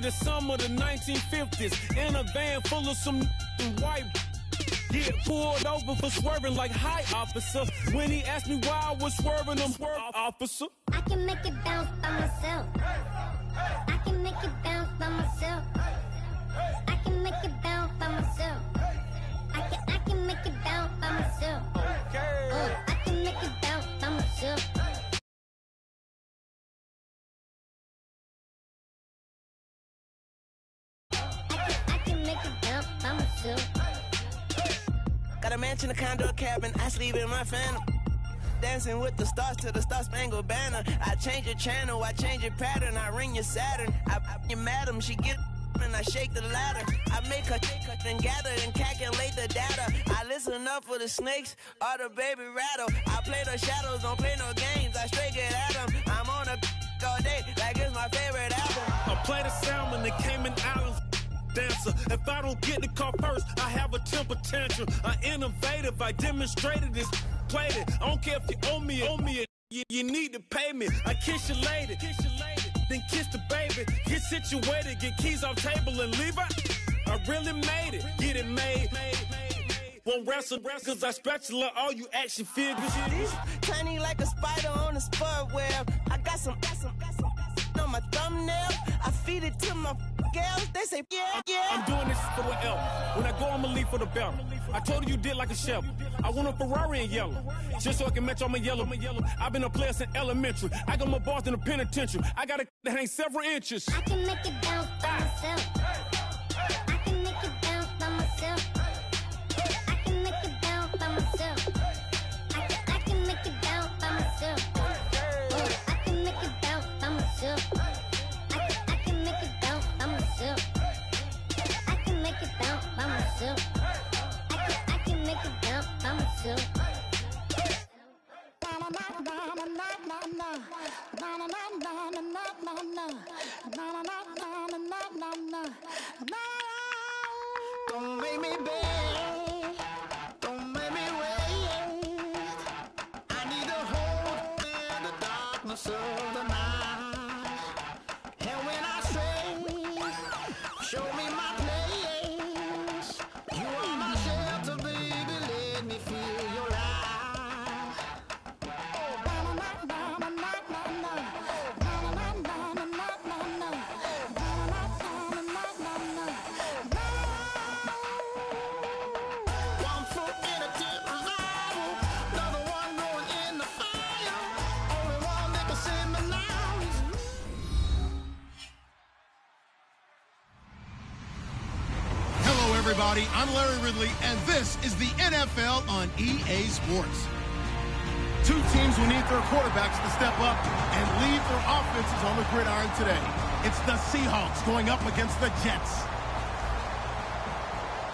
the summer of the 1950s in a van full of some white. Get pulled over for swerving like high officer. When he asked me why I was swerving, I'm swerve officer. I can make it bounce by myself. I can make it bounce by myself. I can make it bounce by myself. I can I can make it bounce by myself. Okay. Oh, I can make it bounce by myself. Myself. Got a mansion, a condo, a cabin. I sleep in my phantom. Dancing with the stars to the Star Spangled Banner. I change your channel, I change your pattern. I ring your Saturn. I, I your madam, she get and I shake the ladder. I make her take her and gather and calculate the data. I listen up for the snakes or the baby rattle. I play the shadows, don't play no games. I straight get at them. I'm on a all day like it's my favorite album. I play the salmon, the Cayman Islands dancer. If I don't get the car first, I have a temper tantrum. I innovative, I demonstrated this, played it. I don't care if you owe me, owe me. You, you need to pay me. I kiss your lady, kiss your lady, then kiss the baby. Get situated, get keys off table and leave her. I really made it, get it made. Won't wrestle, cause I spatula all you action figures. Tiny like a spider on a spud web. I got some, got some, got some, got some on my thumbnail. I feed it to my They say, yeah, yeah. I'm doing this for the L. When I go, I'ma leave for the belt. I told you you did like a chef. I want a Ferrari in yellow. Just so I can match all my yellow. I've been a player since elementary. I got my bars in the penitentiary. I got a that ain't several inches. I can make it bounce by myself. Myself. I can, I can make it bounce by myself. Don't make me beg. And this is the NFL on EA Sports. Two teams will need their quarterbacks to step up and lead their offenses on the gridiron today. It's the Seahawks going up against the Jets.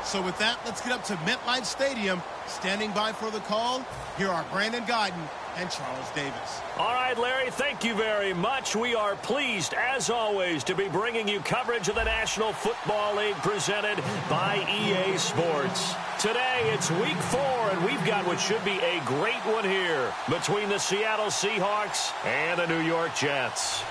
So with that, let's get up to MetLife Stadium. Standing by for the call, here are Brandon Gaudin and Charles Davis. All right, Larry, thank you very much. We are pleased, as always, to be bringing you coverage of the National Football League presented by EA Sports. Today, it's week four, and we've got what should be a great one here between the Seattle Seahawks and the New York Jets.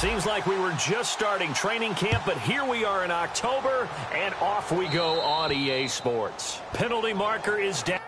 Seems like we were just starting training camp, but here we are in October, and off we go on EA Sports. Penalty marker is down.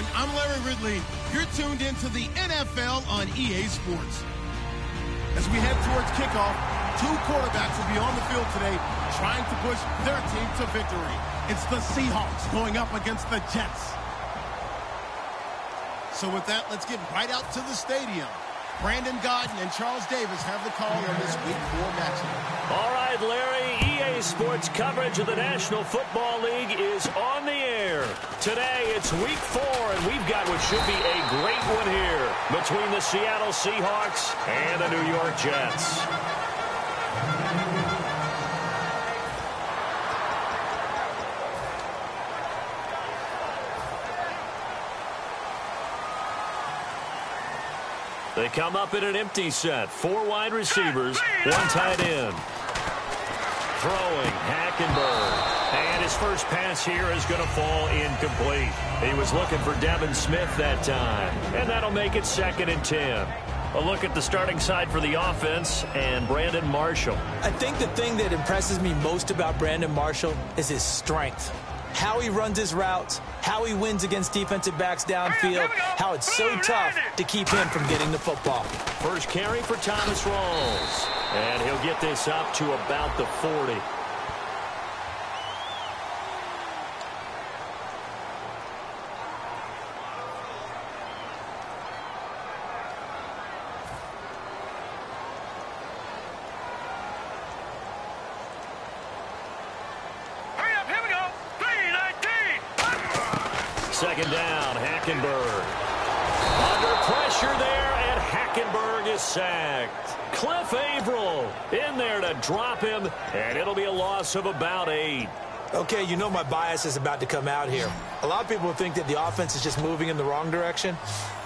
Everyone. I'm Larry Ridley. You're tuned into the NFL on EA Sports. As we head towards kickoff, two quarterbacks will be on the field today trying to push their team to victory. It's the Seahawks going up against the Jets. So with that, let's get right out to the stadium. Brandon Gaudin and Charles Davis have the call on this Week 4 matchup. All right, Larry, Sports coverage of the National Football League is on the air. Today, it's Week 4, and we've got what should be a great one here between the Seattle Seahawks and the New York Jets. They come up in an empty set. Four wide receivers, one tight end. Throwing, Hackenberg. And his first pass here is going to fall incomplete. He was looking for Devin Smith that time. And that'll make it second and ten. A look at the starting side for the offense and Brandon Marshall. I think the thing that impresses me most about Brandon Marshall is his strength. How he runs his routes, how he wins against defensive backs downfield, how it's so tough to keep him from getting the football. First carry for Thomas Rawls. And he'll get this up to about the 40. Second down, Hackenberg. Under pressure there, and Hackenberg is sacked. Cliff Avril in there to drop him, and it'll be a loss of about eight. Okay, you know my bias is about to come out here. A lot of people think that the offense is just moving in the wrong direction.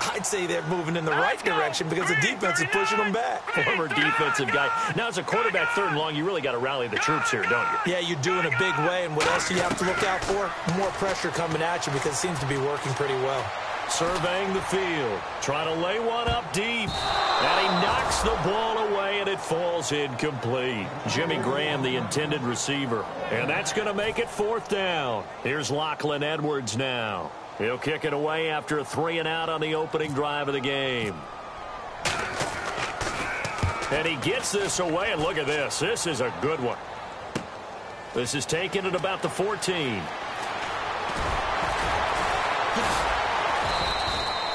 I'd say they're moving in the right direction because the defense is pushing them back. Former defensive guy. Now, as a quarterback third and long, you really got to rally the troops here, don't you? Yeah, you do in a big way, and what else do you have to look out for? More pressure coming at you because it seems to be working pretty well. Surveying the field, trying to lay one up deep. And he knocks the ball away, and it falls incomplete. Jimmy Graham, the intended receiver. And that's going to make it fourth down. Here's Lachlan Edwards now. He'll kick it away after a three and out on the opening drive of the game. And he gets this away, and look at this. This is a good one. This is taken at about the 14.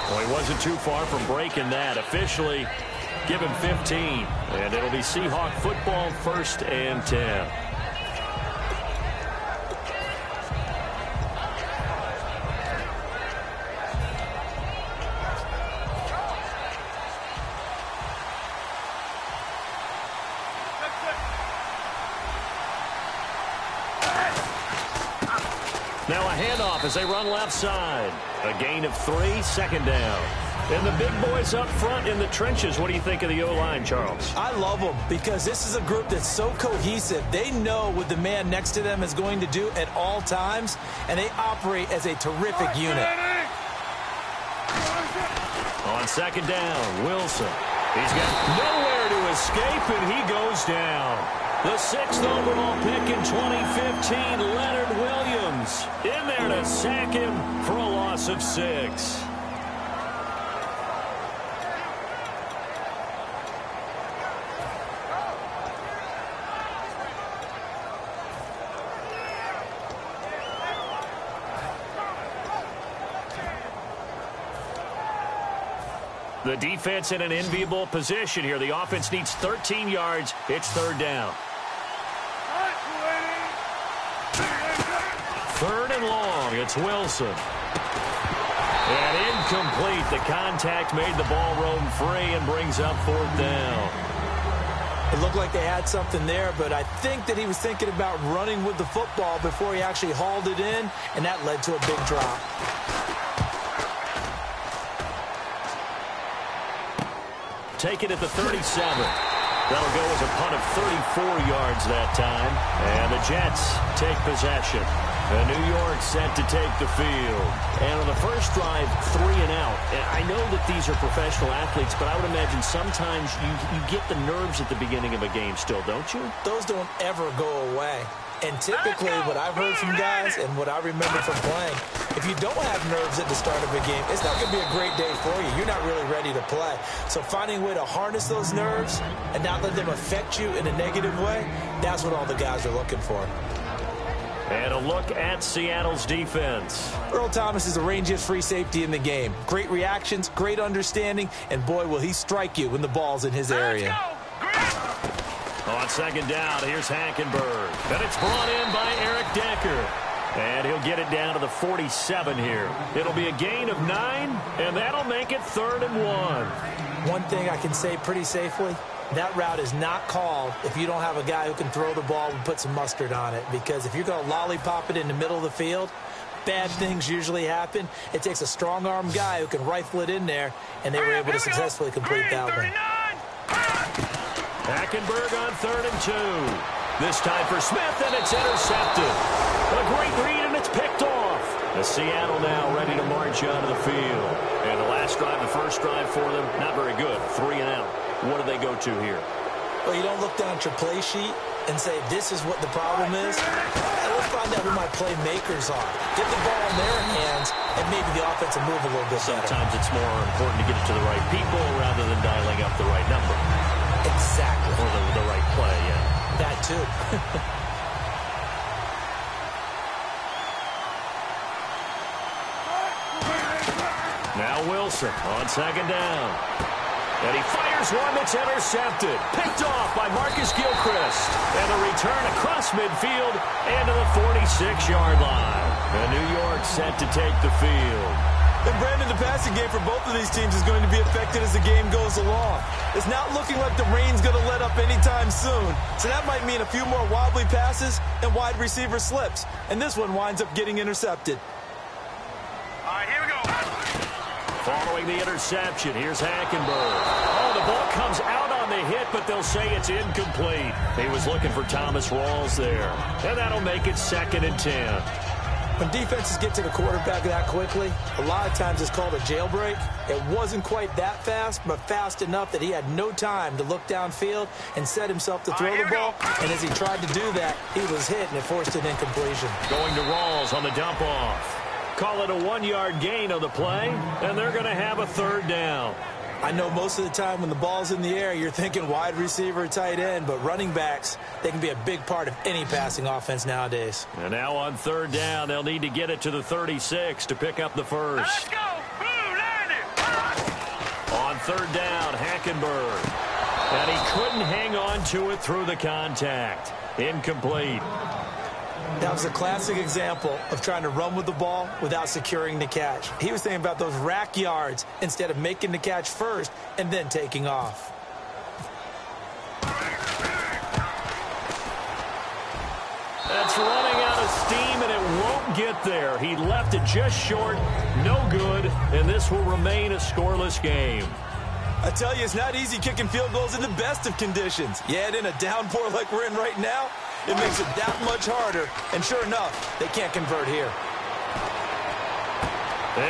Well, he wasn't too far from breaking that. Officially, give him 15. And it'll be Seahawk football first and 10. A handoff as they run left side. A gain of three, second down. And the big boys up front in the trenches. What do you think of the O-line, Charles? I love them because this is a group that's so cohesive. They know what the man next to them is going to do at all times, and they operate as a terrific unit. On second down, Wilson. He's got nowhere to escape, and he goes down. The sixth overall pick in 2015, Leonard Williams, in there to sack him for a loss of six. Defense in an enviable position here. The offense needs 13 yards. It's third down. Third and long. It's Wilson. And incomplete. The contact made the ball roam free and brings up fourth down. It looked like they had something there, but I think that he was thinking about running with the football before he actually hauled it in, and that led to a big drop. Take it at the 37. That'll go as a punt of 34 yards that time. And the Jets take possession. And New York set to take the field. And on the first drive, three and out. And I know that these are professional athletes, but I would imagine sometimes you, you get the nerves at the beginning of a game still, don't you? Those don't ever go away. And typically, what I've heard from guys and what I remember from playing, if you don't have nerves at the start of a game, it's not going to be a great day for you. You're not really ready to play. So finding a way to harness those nerves and not let them affect you in a negative way, that's what all the guys are looking for. And a look at Seattle's defense. Earl Thomas is the rangiest free safety in the game. Great reactions, great understanding, and boy, will he strike you when the ball's in his area. Oh, on second down, here's Hackenberg. And it's brought in by Eric Decker. And he'll get it down to the 47 here. It'll be a gain of nine, and that'll make it third and one. One thing I can say pretty safely, that route is not called if you don't have a guy who can throw the ball and put some mustard on it. Because if you're going to lollipop it in the middle of the field, bad things usually happen. It takes a strong-arm guy who can rifle it in there, and they were able to successfully complete that one. Hackenberg on third and two. This time for Smith, and it's intercepted. A great read, and it's picked off. The Seattle now ready to march onto the field. And the last drive, the first drive for them, not very good. Three and out. What do they go to here? Well, you don't look down at your play sheet and say, this is what the problem is. let's find out who my playmakers are. Get the ball in their hands, and maybe the offense will move a little bit better. Sometimes it's more important to get it to the right people rather than dialing up the right number. Exactly. Or the, the right play, yeah. That too. now Wilson on second down. And he fires one that's intercepted. Picked off by Marcus Gilchrist. And a return across midfield and to the 46-yard line. And New York set to take the field. And Brandon, the passing game for both of these teams is going to be affected as the game goes along. It's not looking like the rain's going to let up anytime soon. So that might mean a few more wobbly passes and wide receiver slips. And this one winds up getting intercepted. All right, here we go. Following the interception, here's Hackenberg. Oh, the ball comes out on the hit, but they'll say it's incomplete. He was looking for Thomas Rawls there. And that'll make it second and 10. When defenses get to the quarterback that quickly, a lot of times it's called a jailbreak. It wasn't quite that fast, but fast enough that he had no time to look downfield and set himself to throw the ball. And as he tried to do that, he was hit, and it forced an incompletion. Going to Rawls on the dump off. Call it a one-yard gain on the play, and they're going to have a third down. I know most of the time when the ball's in the air, you're thinking wide receiver, tight end, but running backs, they can be a big part of any passing offense nowadays. And now on third down, they'll need to get it to the 36 to pick up the first. Let's go. Blue, land it. On third down, Hackenberg. And he couldn't hang on to it through the contact. Incomplete. That was a classic example of trying to run with the ball without securing the catch. He was thinking about those rack yards instead of making the catch first and then taking off. That's running out of steam, and it won't get there. He left it just short, no good, and this will remain a scoreless game. I tell you, it's not easy kicking field goals in the best of conditions. Yet in a downpour like we're in right now, it makes it that much harder. And sure enough, they can't convert here.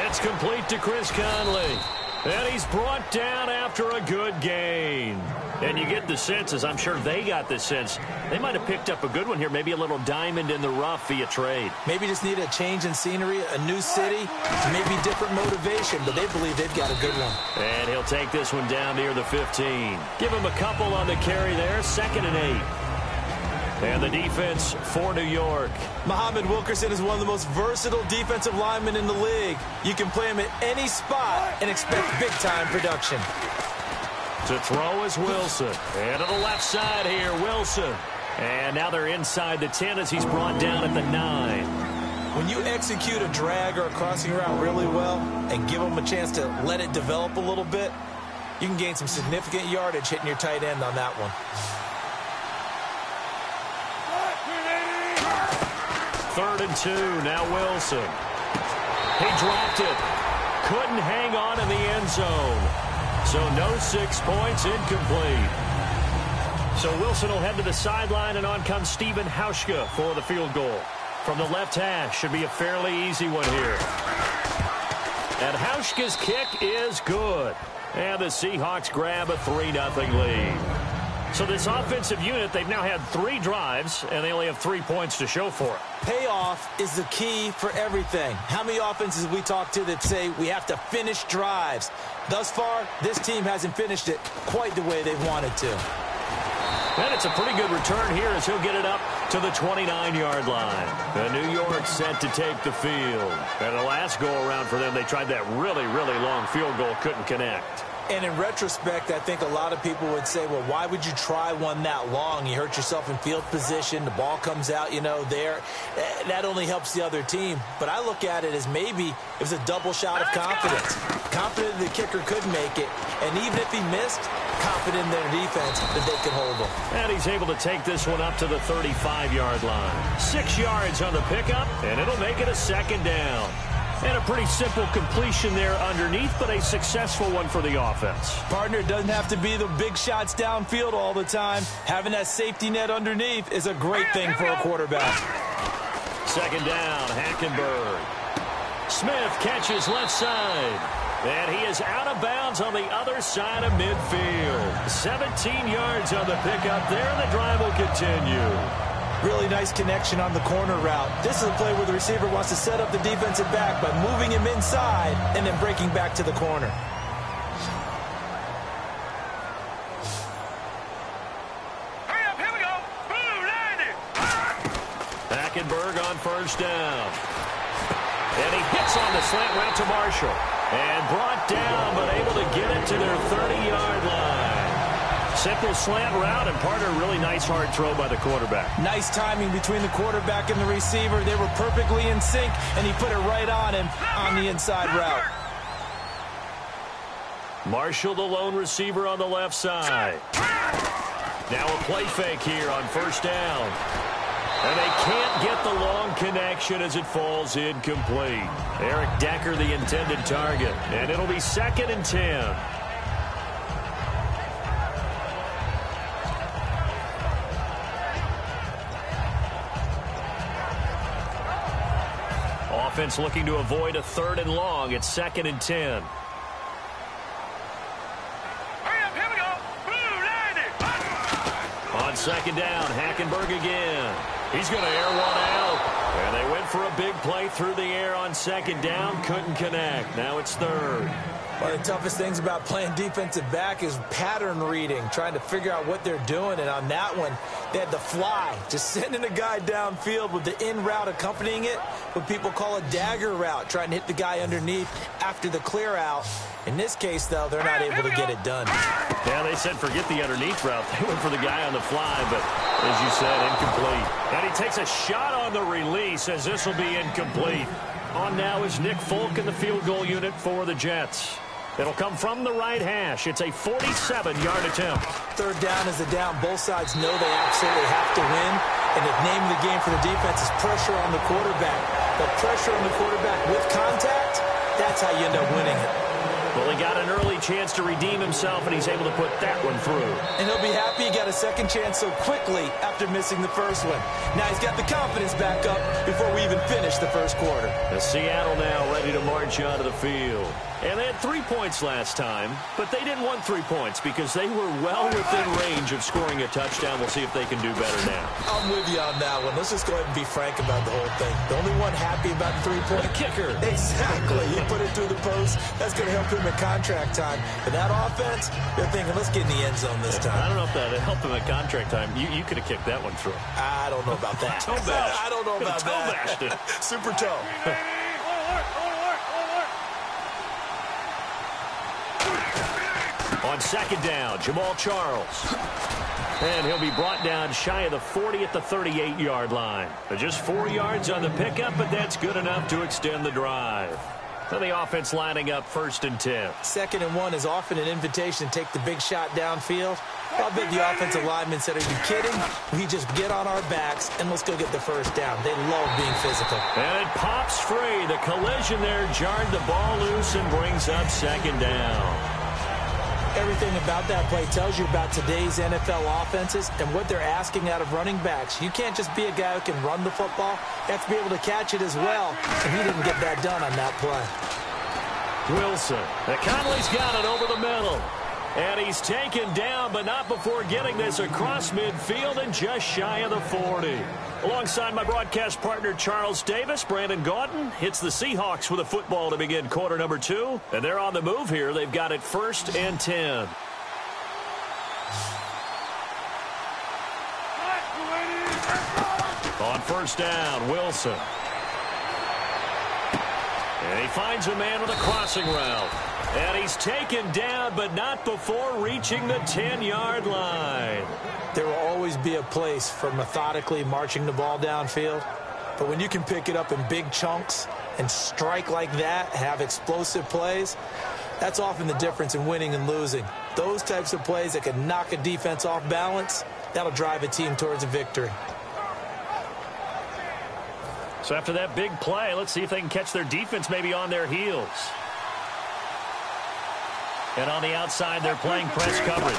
It's complete to Chris Conley. And he's brought down after a good gain. And you get the sense, as I'm sure they got the sense, they might have picked up a good one here, maybe a little diamond in the rough via trade. Maybe just need a change in scenery, a new city, maybe different motivation, but they believe they've got a good one. And he'll take this one down near the 15. Give him a couple on the carry there, second and eight. And the defense for New York. Muhammad Wilkerson is one of the most versatile defensive linemen in the league. You can play him at any spot and expect big-time production. To throw is Wilson. And to the left side here, Wilson. And now they're inside the 10 as he's brought down at the 9. When you execute a drag or a crossing route really well and give them a chance to let it develop a little bit, you can gain some significant yardage hitting your tight end on that one. Third and two, now Wilson. He dropped it. Couldn't hang on in the end zone. So no six points, incomplete. So Wilson will head to the sideline, and on comes Stephen Hauschka for the field goal. From the left hash, should be a fairly easy one here. And Hauschka's kick is good. And the Seahawks grab a 3-0 lead. So this offensive unit, they've now had three drives, and they only have three points to show for it. Payoff is the key for everything. How many offenses we talk to that say we have to finish drives? Thus far, this team hasn't finished it quite the way they wanted to. And it's a pretty good return here as he'll get it up to the 29-yard line. The New York set to take the field. And the last go-around for them, they tried that really, really long field goal, couldn't connect. And in retrospect, I think a lot of people would say, well, why would you try one that long? You hurt yourself in field position. The ball comes out, you know, there. Eh, that only helps the other team. But I look at it as maybe it was a double shot of confidence. Confident the kicker could make it. And even if he missed, confident in their defense that they could hold him. And he's able to take this one up to the 35-yard line. Six yards on the pickup, and it'll make it a second down. And a pretty simple completion there underneath, but a successful one for the offense. Partner doesn't have to be the big shots downfield all the time. Having that safety net underneath is a great thing for a quarterback. Second down, Hackenberg. Smith catches left side. And he is out of bounds on the other side of midfield. 17 yards on the pickup there, and the drive will continue. Really nice connection on the corner route. This is a play where the receiver wants to set up the defensive back by moving him inside and then breaking back to the corner. Hurry up, here we go. Blue, line it. Hackenberg on first down. And he hits on the slant route to Marshall. And brought down, but able to get it to their 30-yard line. Simple slant route, and part of a really nice hard throw by the quarterback. Nice timing between the quarterback and the receiver. They were perfectly in sync, and he put it right on him on the inside route. Marshall, the lone receiver on the left side. Now a play fake here on first down. And they can't get the long connection as it falls incomplete. Eric Decker, the intended target. And it'll be second and 10. Offense looking to avoid a third and long. It's second and 10. Hurry up, here we go. Blue, line. On second down, Hackenberg again. He's going to air one out. And they went for a big play through the air on second down. Couldn't connect. Now it's third. One of the toughest things about playing defensive back is pattern reading, trying to figure out what they're doing. And on that one, they had to fly, just sending a guy downfield with the in route accompanying it, what people call a dagger route, trying to hit the guy underneath after the clear out. In this case, though, they're not able to get it done. Yeah, they said forget the underneath route. They went for the guy on the fly, but as you said, incomplete. And he takes a shot on the release as this will be incomplete. On now is Nick Folk in the field goal unit for the Jets. It'll come from the right hash. It's a 47-yard attempt. Third down is the down. Both sides know they absolutely have to win. And the name of the game for the defense is pressure on the quarterback. But pressure on the quarterback with contact, that's how you end up winning it. Well, he got an early chance to redeem himself, and he's able to put that one through. And he'll be happy he got a second chance so quickly after missing the first one. Now he's got the confidence back up before we even finish the first quarter. The Seattle now ready to march onto the field. And they had three points last time, but they didn't want three points because they were well within range of scoring a touchdown. We'll see if they can do better now. I'm with you on that one. Let's just go ahead and be frank about the whole thing. The only one happy about the three-point The kicker. Exactly. He put it through the post. That's going to help him at contract time. But that offense, they're thinking, let's get in the end zone this time. I don't know if that helped him at contract time. You, you could have kicked that one through. I don't know about that. Toe bash. I don't know about Toe that. bashed it. Super toe. On second down, Jamaal Charles. And he'll be brought down shy of the 40 at the 38-yard line. Just four yards on the pickup, but that's good enough to extend the drive. So the offense lining up first and 10. Second and one is often an invitation to take the big shot downfield. I bet the offensive lineman said, are you kidding? We just get on our backs and let's go get the first down. They love being physical. And it pops free. The collision there jarred the ball loose and brings up second down. Everything about that play tells you about today's NFL offenses and what they're asking out of running backs. You can't just be a guy who can run the football. You have to be able to catch it as well. And he didn't get that done on that play. Wilson. Conley's got it over the middle. And he's taken down, but not before getting this across midfield and just shy of the 40. Alongside my broadcast partner, Charles Davis, Brandon Gaudin hits the Seahawks with a football to begin quarter number two. And they're on the move here. They've got it first and 10. On first down, Wilson. And he finds a man with a crossing route. And he's taken down, but not before reaching the 10-yard line. There will always be a place for methodically marching the ball downfield. But when you can pick it up in big chunks and strike like that, have explosive plays, that's often the difference in winning and losing. Those types of plays that can knock a defense off balance, that'll drive a team towards a victory. So after that big play, let's see if they can catch their defense maybe on their heels. And on the outside, they're playing press coverage.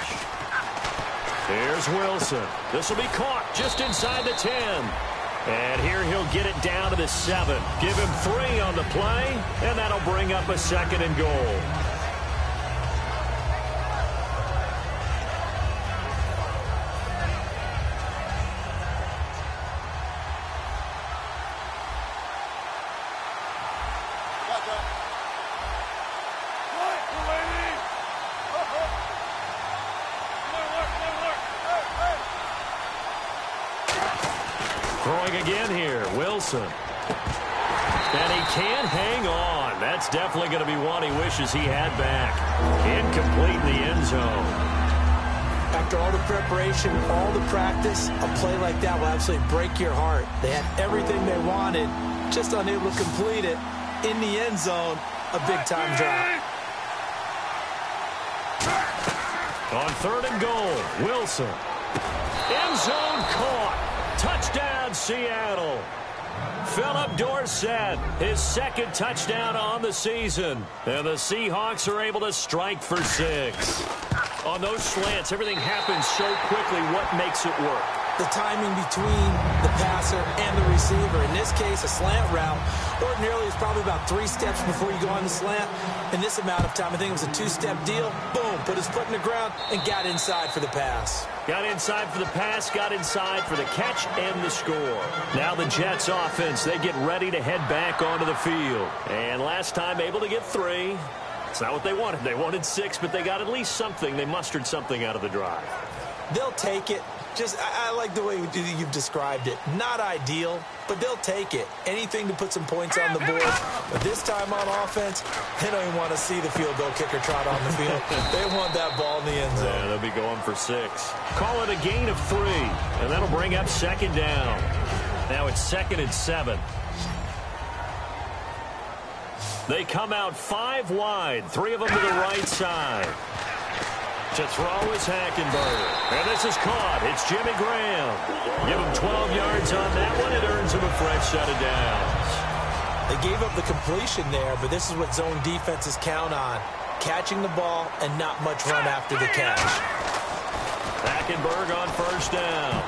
Here's Wilson. This will be caught just inside the 10. And here he'll get it down to the 7. Give him three on the play, and that'll bring up a second and goal. Wilson. And he can't hang on. That's definitely going to be one he wishes he had back. Incomplete in the end zone. After all the preparation, all the practice, a play like that will absolutely break your heart. They had everything they wanted, just unable to complete it. In the end zone, a big-time drop. On third and goal, Wilson. End zone caught. Touchdown, Seattle. Phillip Dorsett, his second touchdown on the season. And the Seahawks are able to strike for six. On those slants, everything happens so quickly. What makes it work? The timing between the passer and the receiver. In this case, a slant route. Ordinarily, it's probably about three steps before you go on the slant. In this amount of time, I think it was a two-step deal. Boom, put his foot in the ground and got inside for the pass. Got inside for the pass, got inside for the catch and the score. Now the Jets offense, they get ready to head back onto the field. And last time able to get three. It's not what they wanted. They wanted six, but they got at least something. They mustered something out of the drive. They'll take it. Just, I, I like the way you've described it. Not ideal, but they'll take it. Anything to put some points on the board. But this time on offense, they don't even want to see the field goal kicker trot on the field. they want that ball in the end zone. Yeah, they'll be going for six. Call it a gain of three, and that'll bring up second down. Now it's second and seven. They come out five wide, three of them to the right side. To throw is Hackenberg. And this is caught. It's Jimmy Graham. Give him 12 yards on that one. It earns him a fresh set of downs. They gave up the completion there, but this is what zone defenses count on. Catching the ball and not much run after the catch. Hackenberg on first down.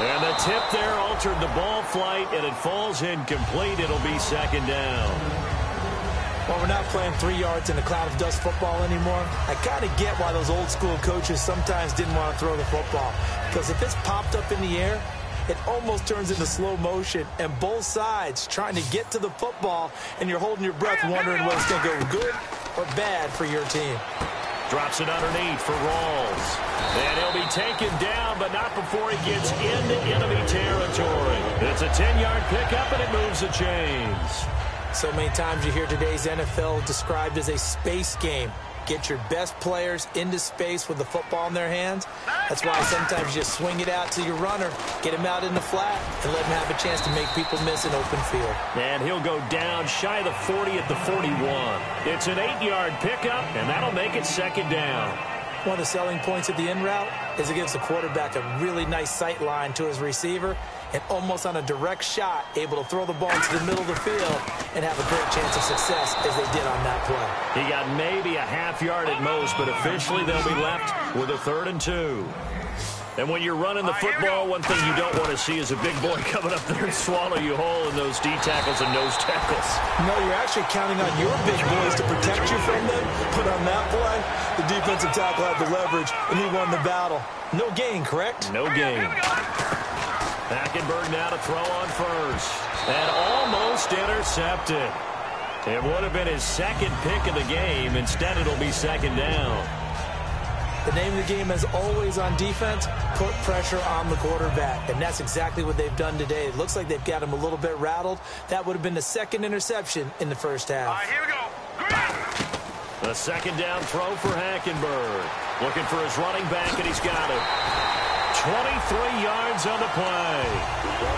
And the tip there altered the ball flight, and it falls incomplete. It'll be second down. Well, we're not playing three yards in a cloud of dust football anymore. I kind of get why those old school coaches sometimes didn't want to throw the football. Because if it's popped up in the air, it almost turns into slow motion, and both sides trying to get to the football, and you're holding your breath wondering it's going to go good or bad for your team. Drops it underneath for Rawls. And he'll be taken down, but not before he gets into enemy territory. It's a 10-yard pickup, and it moves the chains. So many times you hear today's NFL described as a space game. Get your best players into space with the football in their hands. That's why sometimes you just swing it out to your runner, get him out in the flat, and let him have a chance to make people miss an open field. And he'll go down shy of the 40 at the 41. It's an eight-yard pickup, and that'll make it second down. One of the selling points of the in route is it gives the quarterback a really nice sight line to his receiver and almost on a direct shot able to throw the ball into the middle of the field and have a great chance of success as they did on that play. He got maybe a half yard at most, but officially they'll be left with a third and two. And when you're running the football, one thing you don't want to see is a big boy coming up there and swallow you whole in those D tackles and nose tackles. No, you're actually counting on your big boys to protect you from them. But on that play, the defensive tackle had the leverage, and he won the battle. No gain, correct? No gain. Hackenberg now to throw on first. And almost intercepted. It would have been his second pick of the game. Instead, it'll be second down. The name of the game, as always on defense, put pressure on the quarterback. And that's exactly what they've done today. It looks like they've got him a little bit rattled. That would have been the second interception in the first half. All right, here we go. Green. The second down throw for Hackenberg. Looking for his running back, and he's got it. 23 yards on the play.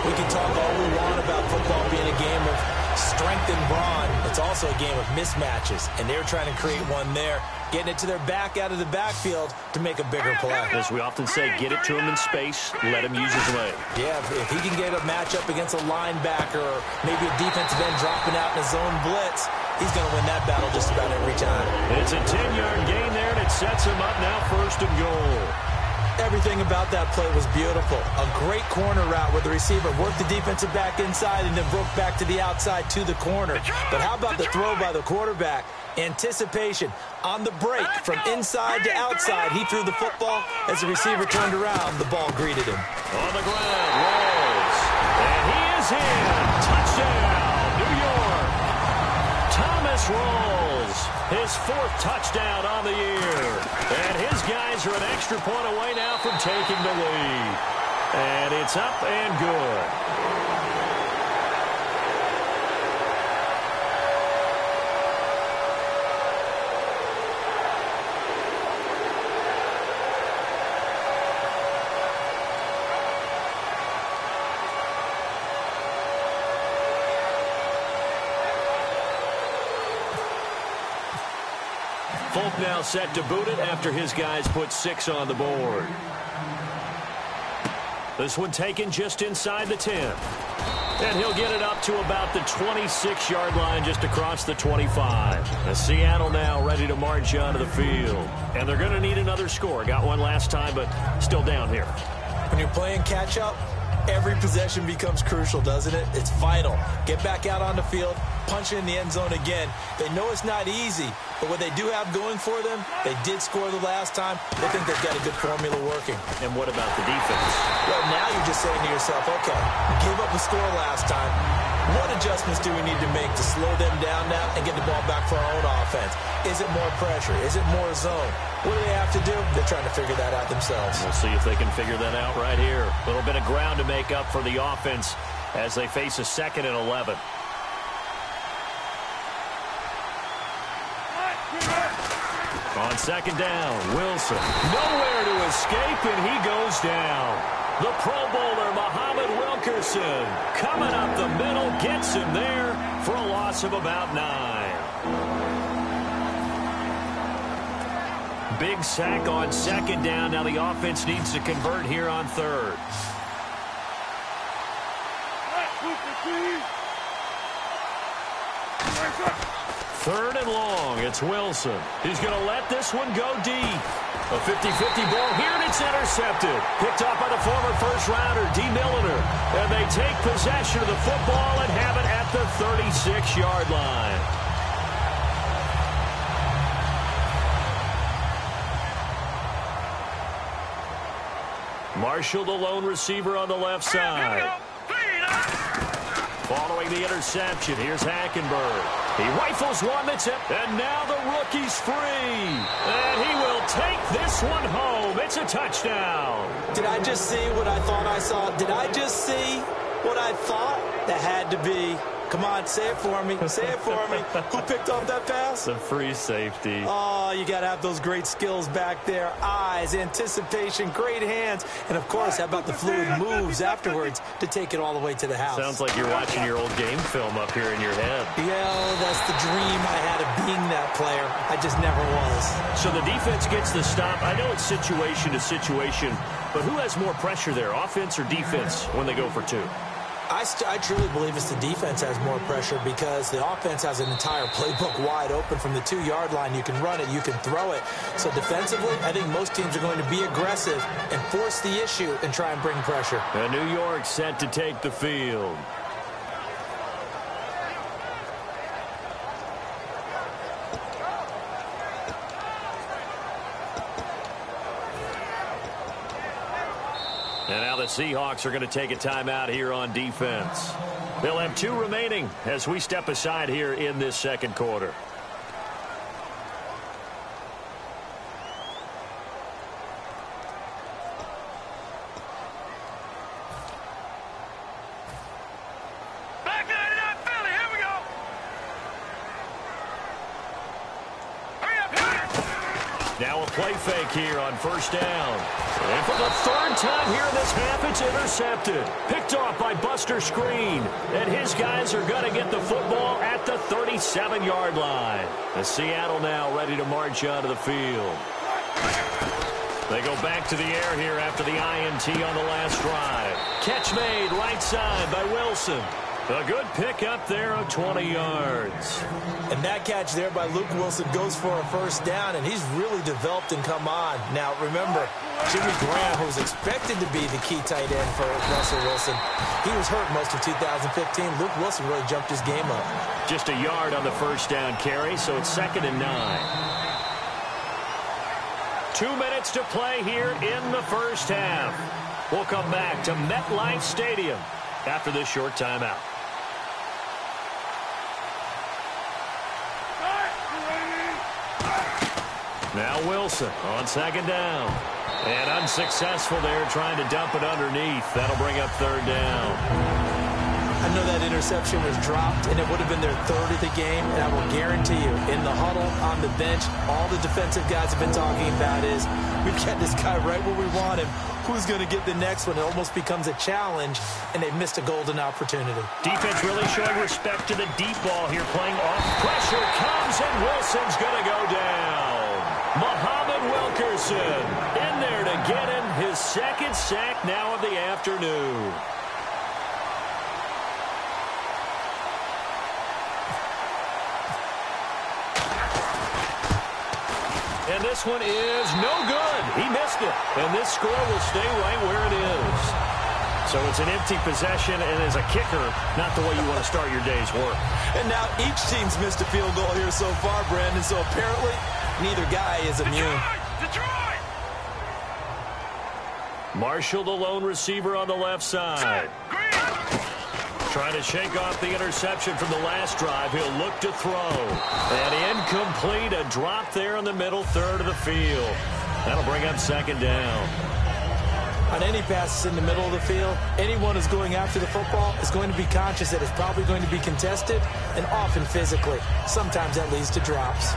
We can talk all we want about football being a game of strength and brawn. It's also a game of mismatches, and they're trying to create one there, getting it to their back out of the backfield to make a bigger play. As we often say, get it to him in space, let him use his leg. Yeah, if, if he can get a matchup against a linebacker or maybe a defensive end dropping out in a zone blitz, he's going to win that battle just about every time. It's a 10-yard gain there, and it sets him up now first and goal. Everything about that play was beautiful. A great corner route where the receiver worked the defensive back inside and then broke back to the outside to the corner. But how about the throw by the quarterback? Anticipation on the break from inside to outside. He threw the football. As the receiver turned around, the ball greeted him. On the ground, Rawls. And he is in. Touchdown, New York. Thomas Rawls. His fourth touchdown on the year. And his guys are an extra point away now from taking the lead. And it's up and good. Folk now set to boot it after his guys put six on the board. This one taken just inside the 10. And he'll get it up to about the 26-yard line just across the 25. And Seattle now ready to march onto the field. And they're going to need another score. Got one last time, but still down here. When you're playing catch-up, every possession becomes crucial, doesn't it? It's vital. Get back out on the field, punch it in the end zone again. They know it's not easy, but what they do have going for them, they did score the last time. They think they've got a good formula working. And what about the defense? Well, now you're just saying to yourself, okay, gave up a score last time. What adjustments do we need to make to slow them down now and get the ball back for our own offense? Is it more pressure? Is it more zone? What do they have to do? They're trying to figure that out themselves. We'll see if they can figure that out right here. A little bit of ground to make up for the offense as they face a second and 11. On second down, Wilson. Nowhere to escape, and he goes down. The Pro Bowler, Muhammad Wilkerson, coming up the middle, gets him there for a loss of about nine. Big sack on second down. Now the offense needs to convert here on third. Third and long. It's Wilson. He's going to let this one go deep. A 50-50 ball here, and it's intercepted. Picked up by the former first-rounder, D. Milliner. And they take possession of the football and have it at the 36-yard line. Marshall, the lone receiver on the left side. Following the interception, here's Hackenberg. He rifles one that's it, and now the rookie's free. And he will take this one home. It's a touchdown. Did I just see what I thought I saw? Did I just see what I thought? That had to be. Come on, say it for me. Say it for me. Who picked off that pass? The free safety. Oh, you got to have those great skills back there. Eyes, anticipation, great hands. And, of course, how about the fluid moves afterwards to take it all the way to the house? Sounds like you're watching your old game film up here in your head. Yeah, that's the dream I had of being that player. I just never was. So the defense gets the stop. I know it's situation to situation, but who has more pressure there, offense or defense, when they go for two? I, I, truly believe it's the defense has more pressure because the offense has an entire playbook wide open from the two-yard line. You can run it, you can throw it. So defensively, I think most teams are going to be aggressive and force the issue and try and bring pressure. And New York set to take the field. The Seahawks are going to take a timeout here on defense. They'll have two remaining as we step aside here in this second quarter. Now a play fake here on first down. And for the third time here in this half, it's intercepted. Picked off by Buster Skrine. And his guys are going to get the football at the 37-yard line. The Seattle now ready to march out of the field. They go back to the air here after the INT on the last drive. Catch made right side by Wilson. A good pick up there of 20 yards. And that catch there by Luke Wilson goes for a first down, and he's really developed and come on. Now, remember, Jimmy Graham, who was expected to be the key tight end for Russell Wilson, he was hurt most of 2015. Luke Wilson really jumped his game up. Just a yard on the first down carry, so it's second and nine. Two minutes to play here in the first half. We'll come back to MetLife Stadium after this short timeout. Now Wilson on second down. And unsuccessful there trying to dump it underneath. That'll bring up third down. I know that interception was dropped, and it would have been their third of the game, and I will guarantee you, in the huddle, on the bench, all the defensive guys have been talking about is, we've got this guy right where we want him. Who's going to get the next one? It almost becomes a challenge, and they missed a golden opportunity. Defense really showing respect to the deep ball here, playing off. Pressure comes, and Wilson's going to go down. Muhammad in there to get him his second sack now of the afternoon. And this one is no good. He missed it. And this score will stay right where it is. So it's an empty possession, and as a kicker, not the way you want to start your day's work. And now each team's missed a field goal here so far, Brandon. So apparently, neither guy is immune. Detroit! Marshall, the lone receiver on the left side. Trying to shake off the interception from the last drive. He'll look to throw. And incomplete. A drop there in the middle third of the field. That'll bring up second down. On any passes in the middle of the field, anyone who's going after the football is going to be conscious that it's probably going to be contested and often physically. Sometimes that leads to drops.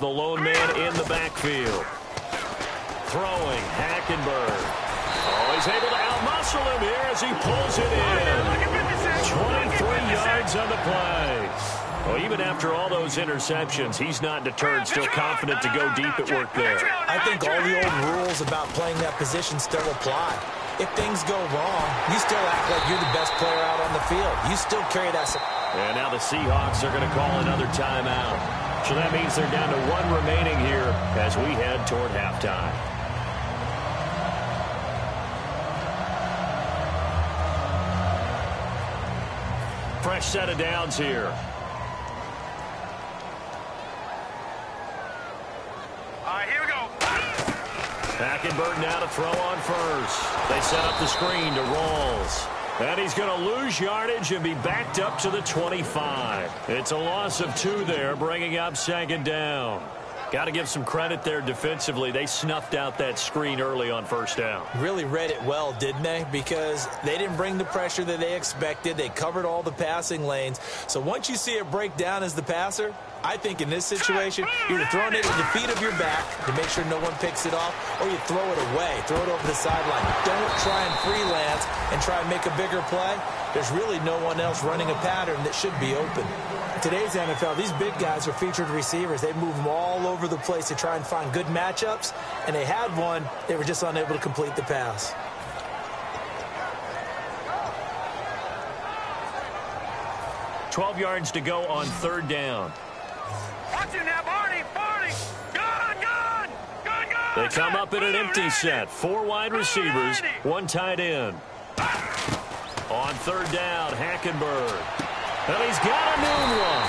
The lone man in the backfield. Throwing, Hackenberg. Oh, he's able to outmuscle him here as he pulls it in. 23 yards on the play. Well, even after all those interceptions, he's not deterred, still confident to go deep at work there. I think all the old rules about playing that position still apply. If things go wrong, you still act like you're the best player out on the field. You still carry that. And now the Seahawks are going to call another timeout. So that means they're down to one remaining here as we head toward halftime. Fresh set of downs here. All right, here we go. Hackenberg now to throw on first. They set up the screen to Rawls. And he's going to lose yardage and be backed up to the 25. It's a loss of two there, bringing up second down. Got to give some credit there defensively. They snuffed out that screen early on first down. Really read it well, didn't they? Because they didn't bring the pressure that they expected. They covered all the passing lanes. So once you see it break down as the passer, I think in this situation, you're throwing it at the feet of your back to make sure no one picks it off, or you throw it away, throw it over the sideline. Don't try and freelance and try and make a bigger play. There's really no one else running a pattern that should be open. Today's NFL, these big guys are featured receivers. They move them all over the place to try and find good matchups, and they had one. They were just unable to complete the pass. Twelve yards to go on third down. Watch him now, Barney. Barney. Gun, gun. Gun, gun. They come up in an empty set. Four wide receivers, one tight end. On third down, Hackenberg. And he's got a new one.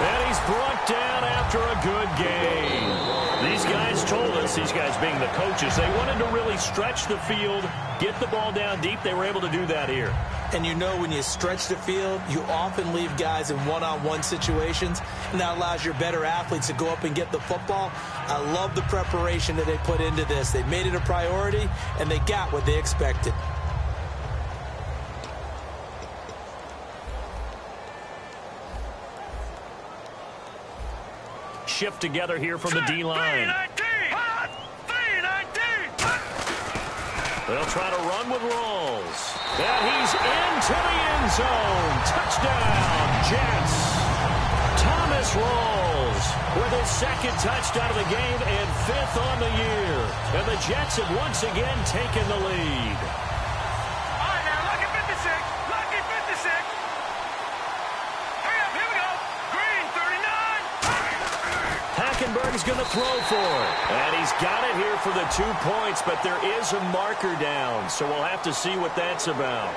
And he's brought down after a good game. These guys told us, these guys being the coaches, they wanted to really stretch the field, get the ball down deep. They were able to do that here. And you know when you stretch the field, you often leave guys in one-on-one situations, and that allows your better athletes to go up and get the football. I love the preparation that they put into this. They made it a priority, and they got what they expected. Shift together here from the D-line. They'll try to run with Rawls. And he's into the end zone. Touchdown, Jets. Thomas Rawls with his second touchdown of the game and fifth on the year. And the Jets have once again taken the lead. Hackenberg's going to throw for it. And he's got it here for the two points, but there is a marker down, so we'll have to see what that's about.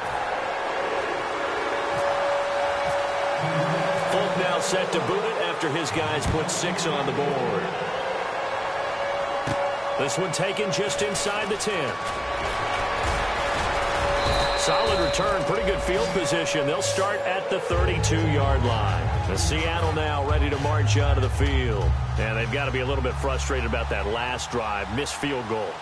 Folk now set to boot it after his guys put six on the board. This one taken just inside the 10. Solid return, pretty good field position. They'll start at the 32-yard line. The Seattle now ready to march out of the field. And they've got to be a little bit frustrated about that last drive, missed field goal.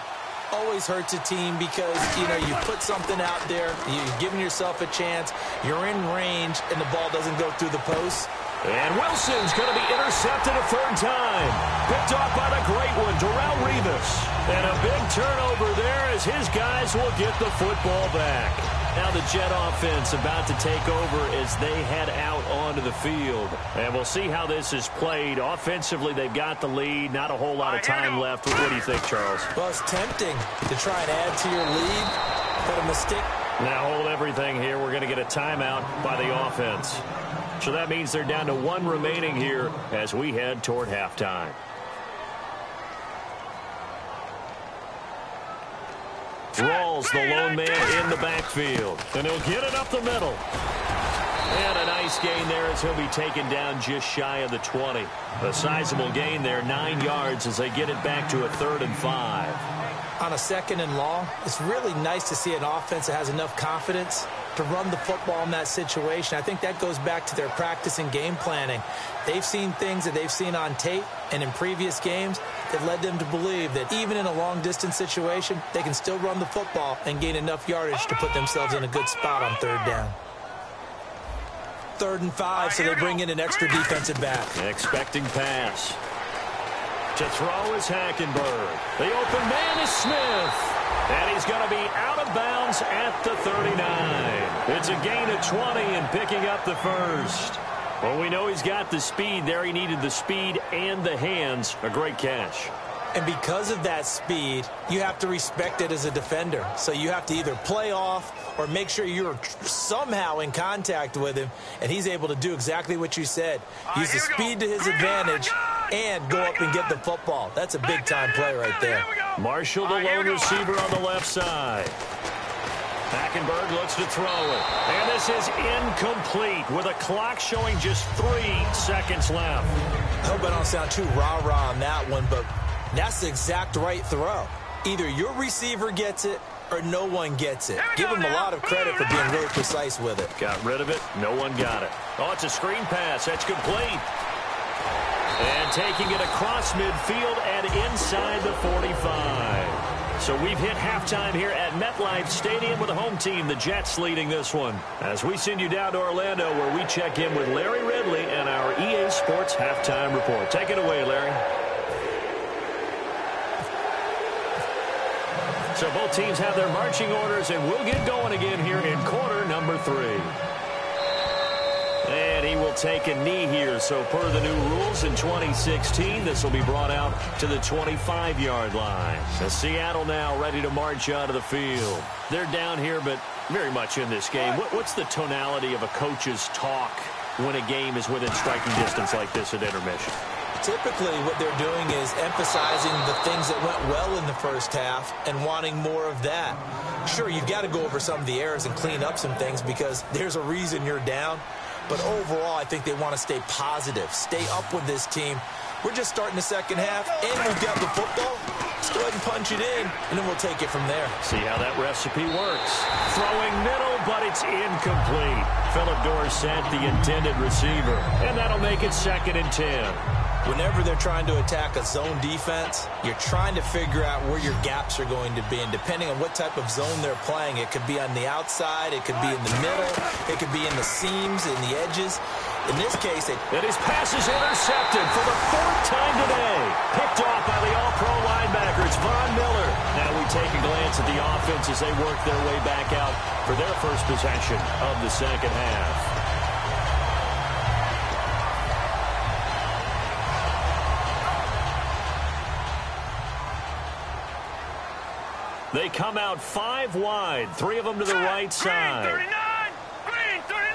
Always hurts a team because, you know, you put something out there, you're giving yourself a chance, you're in range, and the ball doesn't go through the post. And Wilson's going to be intercepted a third time. Picked off by the great one, Darrelle Revis. And a big turnover there as his guys will get the football back. Now the Jet offense about to take over as they head out onto the field. And we'll see how this is played. Offensively, they've got the lead. Not a whole lot of time left. What do you think, Charles? Well, it's tempting to try and add to your lead, but a mistake. Now hold everything here. We're going to get a timeout by the offense. So that means they're down to one remaining here as we head toward halftime. Rawls, the lone man in the backfield. And he'll get it up the middle. And a nice gain there as he'll be taken down just shy of the 20. A sizable gain there, nine yards as they get it back to a third and five. On a second and long, it's really nice to see an offense that has enough confidence to run the football in that situation. I think that goes back to their practice and game planning. They've seen things that they've seen on tape and in previous games that led them to believe that even in a long-distance situation, they can still run the football and gain enough yardage to put themselves in a good spot on third down. Third and five, so they bring in an extra defensive back. Expecting pass. To throw is Hackenberg. The open man is Smith. And he's going to be out of bounds at the 39. It's a gain of 20 and picking up the first. Well, we know he's got the speed there. He needed the speed and the hands. A great catch. And because of that speed, you have to respect it as a defender. So you have to either play off or make sure you're somehow in contact with him, and he's able to do exactly what you said. Use the speed to his advantage and go up and get the football. That's a big-time play right there. Marshall, the lone receiver on the left side. Hackenberg looks to throw it. And this is incomplete with a clock showing just three seconds left. I hope I don't sound too rah-rah on that one, but that's the exact right throw. Either your receiver gets it or no one gets it. Give him a lot of credit for being really precise with it. Got rid of it. No one got it. Oh, it's a screen pass. That's complete. And taking it across midfield and inside the 45. So we've hit halftime here at MetLife Stadium with the home team, the Jets, leading this one. As we send you down to Orlando where we check in with Larry Ridley and our EA Sports halftime report. Take it away, Larry. So both teams have their marching orders, and we'll get going again here in quarter number three. And he will take a knee here. So per the new rules in 2016, this will be brought out to the 25-yard line. As Seattle now ready to march out of the field. They're down here, but very much in this game. what's the tonality of a coach's talk when a game is within striking distance like this at intermission? Typically, what they're doing is emphasizing the things that went well in the first half and wanting more of that. Sure, you've got to go over some of the errors and clean up some things because there's a reason you're down. But overall, I think they want to stay positive, stay up with this team. We're just starting the second half, and we've got the football. Let's go ahead and punch it in, and then we'll take it from there. See how that recipe works. Throwing middle, but it's incomplete. Phillip Dorsett, the intended receiver. And that'll make it second and 10. Whenever they're trying to attack a zone defense, you're trying to figure out where your gaps are going to be. And depending on what type of zone they're playing, it could be on the outside, it could be in the middle, it could be in the seams, in the edges. In this case, it... And his pass is intercepted for the fourth time today. Picked off by the all-pro linebacker. It's Von Miller. Now we take a glance at the offense as they work their way back out for their first possession of the second half. They come out five wide, three of them to the right side. Green 39! Green 39!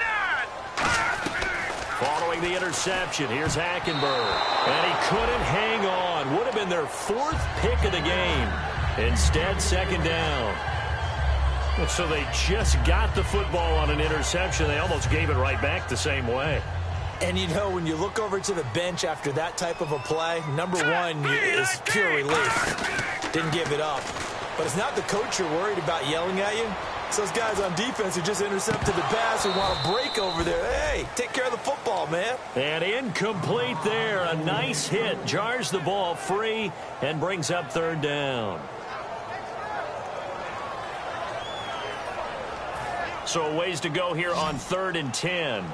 Following the interception, here's Hackenberg. And he couldn't hang on. Would have been their fourth pick of the game. Instead, second down. So they just got the football on an interception. They almost gave it right back the same way. And you know, when you look over to the bench after that type of a play, number one is pure relief. Didn't give it up. But it's not the coach you're worried about yelling at you. It's those guys on defense who just intercepted the pass who want to break over there. Hey, take care of the football, man. And incomplete there. A nice hit. Jars the ball free and brings up third down. So a ways to go here on third and ten.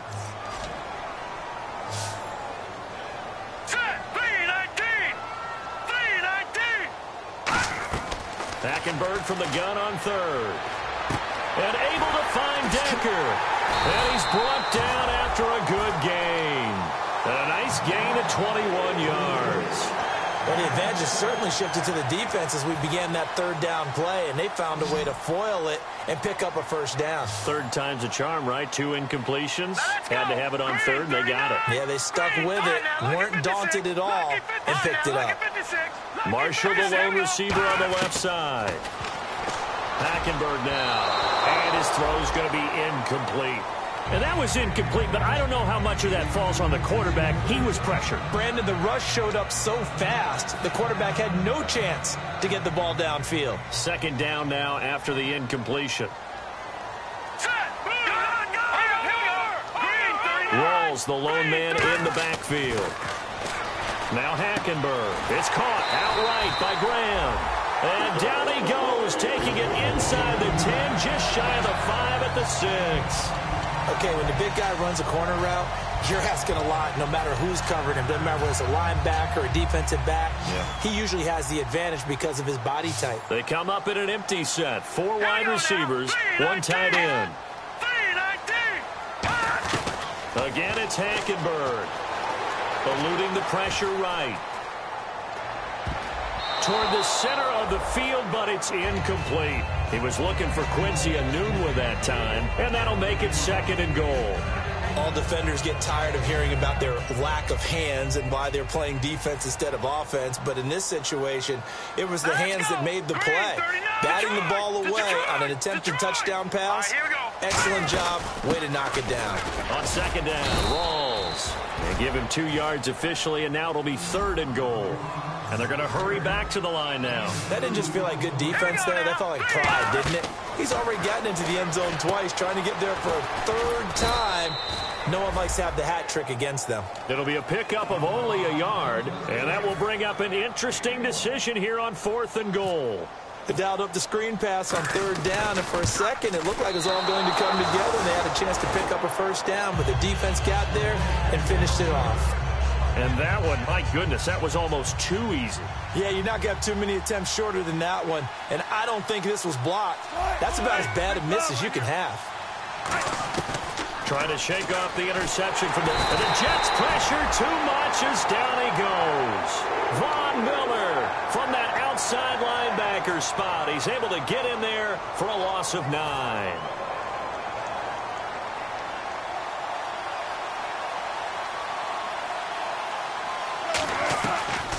Hackenberg from the gun on third. And able to find Decker. And he's brought down after a good gain. And a nice gain of 21 yards. Well, the advantage has certainly shifted to the defense as we began that third down play, and they found a way to foil it and pick up a first down. Third time's a charm, right? Two incompletions. Had to have it on third, and they got it. Yeah, they stuck with it, weren't daunted at all, and picked it up. Marshall, the lone receiver on the left side. Hackenberg now. And his throw is going to be incomplete. And that was incomplete, but I don't know how much of that falls on the quarterback. He was pressured. Brandon, the rush showed up so fast, the quarterback had no chance to get the ball downfield. Second down now after the incompletion. Rawls, the lone man in the backfield. Now Hackenberg. It's caught outright by Graham. And down he goes, taking it inside the 10, just shy of the 5 at the 6. Okay, when the big guy runs a corner route, you're asking a lot no matter who's covering him. Doesn't matter whether it's a linebacker or a defensive back. Yeah. He usually has the advantage because of his body type. They come up in an empty set. Four wide receivers, one tight end. Again, it's Hackenberg eluding the pressure right. Toward the center of the field, but it's incomplete. He was looking for Quincy Enunwa that time, and that'll make it second and goal. All defenders get tired of hearing about their lack of hands and why they're playing defense instead of offense. But in this situation, it was the hands that made the play. Batting the ball away on an attempted touchdown pass. Excellent job. Way to knock it down. On second down, Rawls. They give him two yards officially, and now it'll be third and goal. And they're going to hurry back to the line now. That didn't just feel like good defense there. That felt like pride, didn't it? He's already gotten into the end zone twice, trying to get there for a third time. No one likes to have the hat trick against them. It'll be a pickup of only a yard, and that will bring up an interesting decision here on fourth and goal. They dialed up the screen pass on third down, and for a second, it looked like it was all going to come together, and they had a chance to pick up a first down, but the defense got there and finished it off. And that one, my goodness, that was almost too easy. Yeah, you're not going to have too many attempts shorter than that one, and I don't think this was blocked. That's about as bad a miss as you can have. Trying to shake off the interception from the, the Jets pressure too much as down he goes. Von Miller from that outside spot. He's able to get in there for a loss of nine.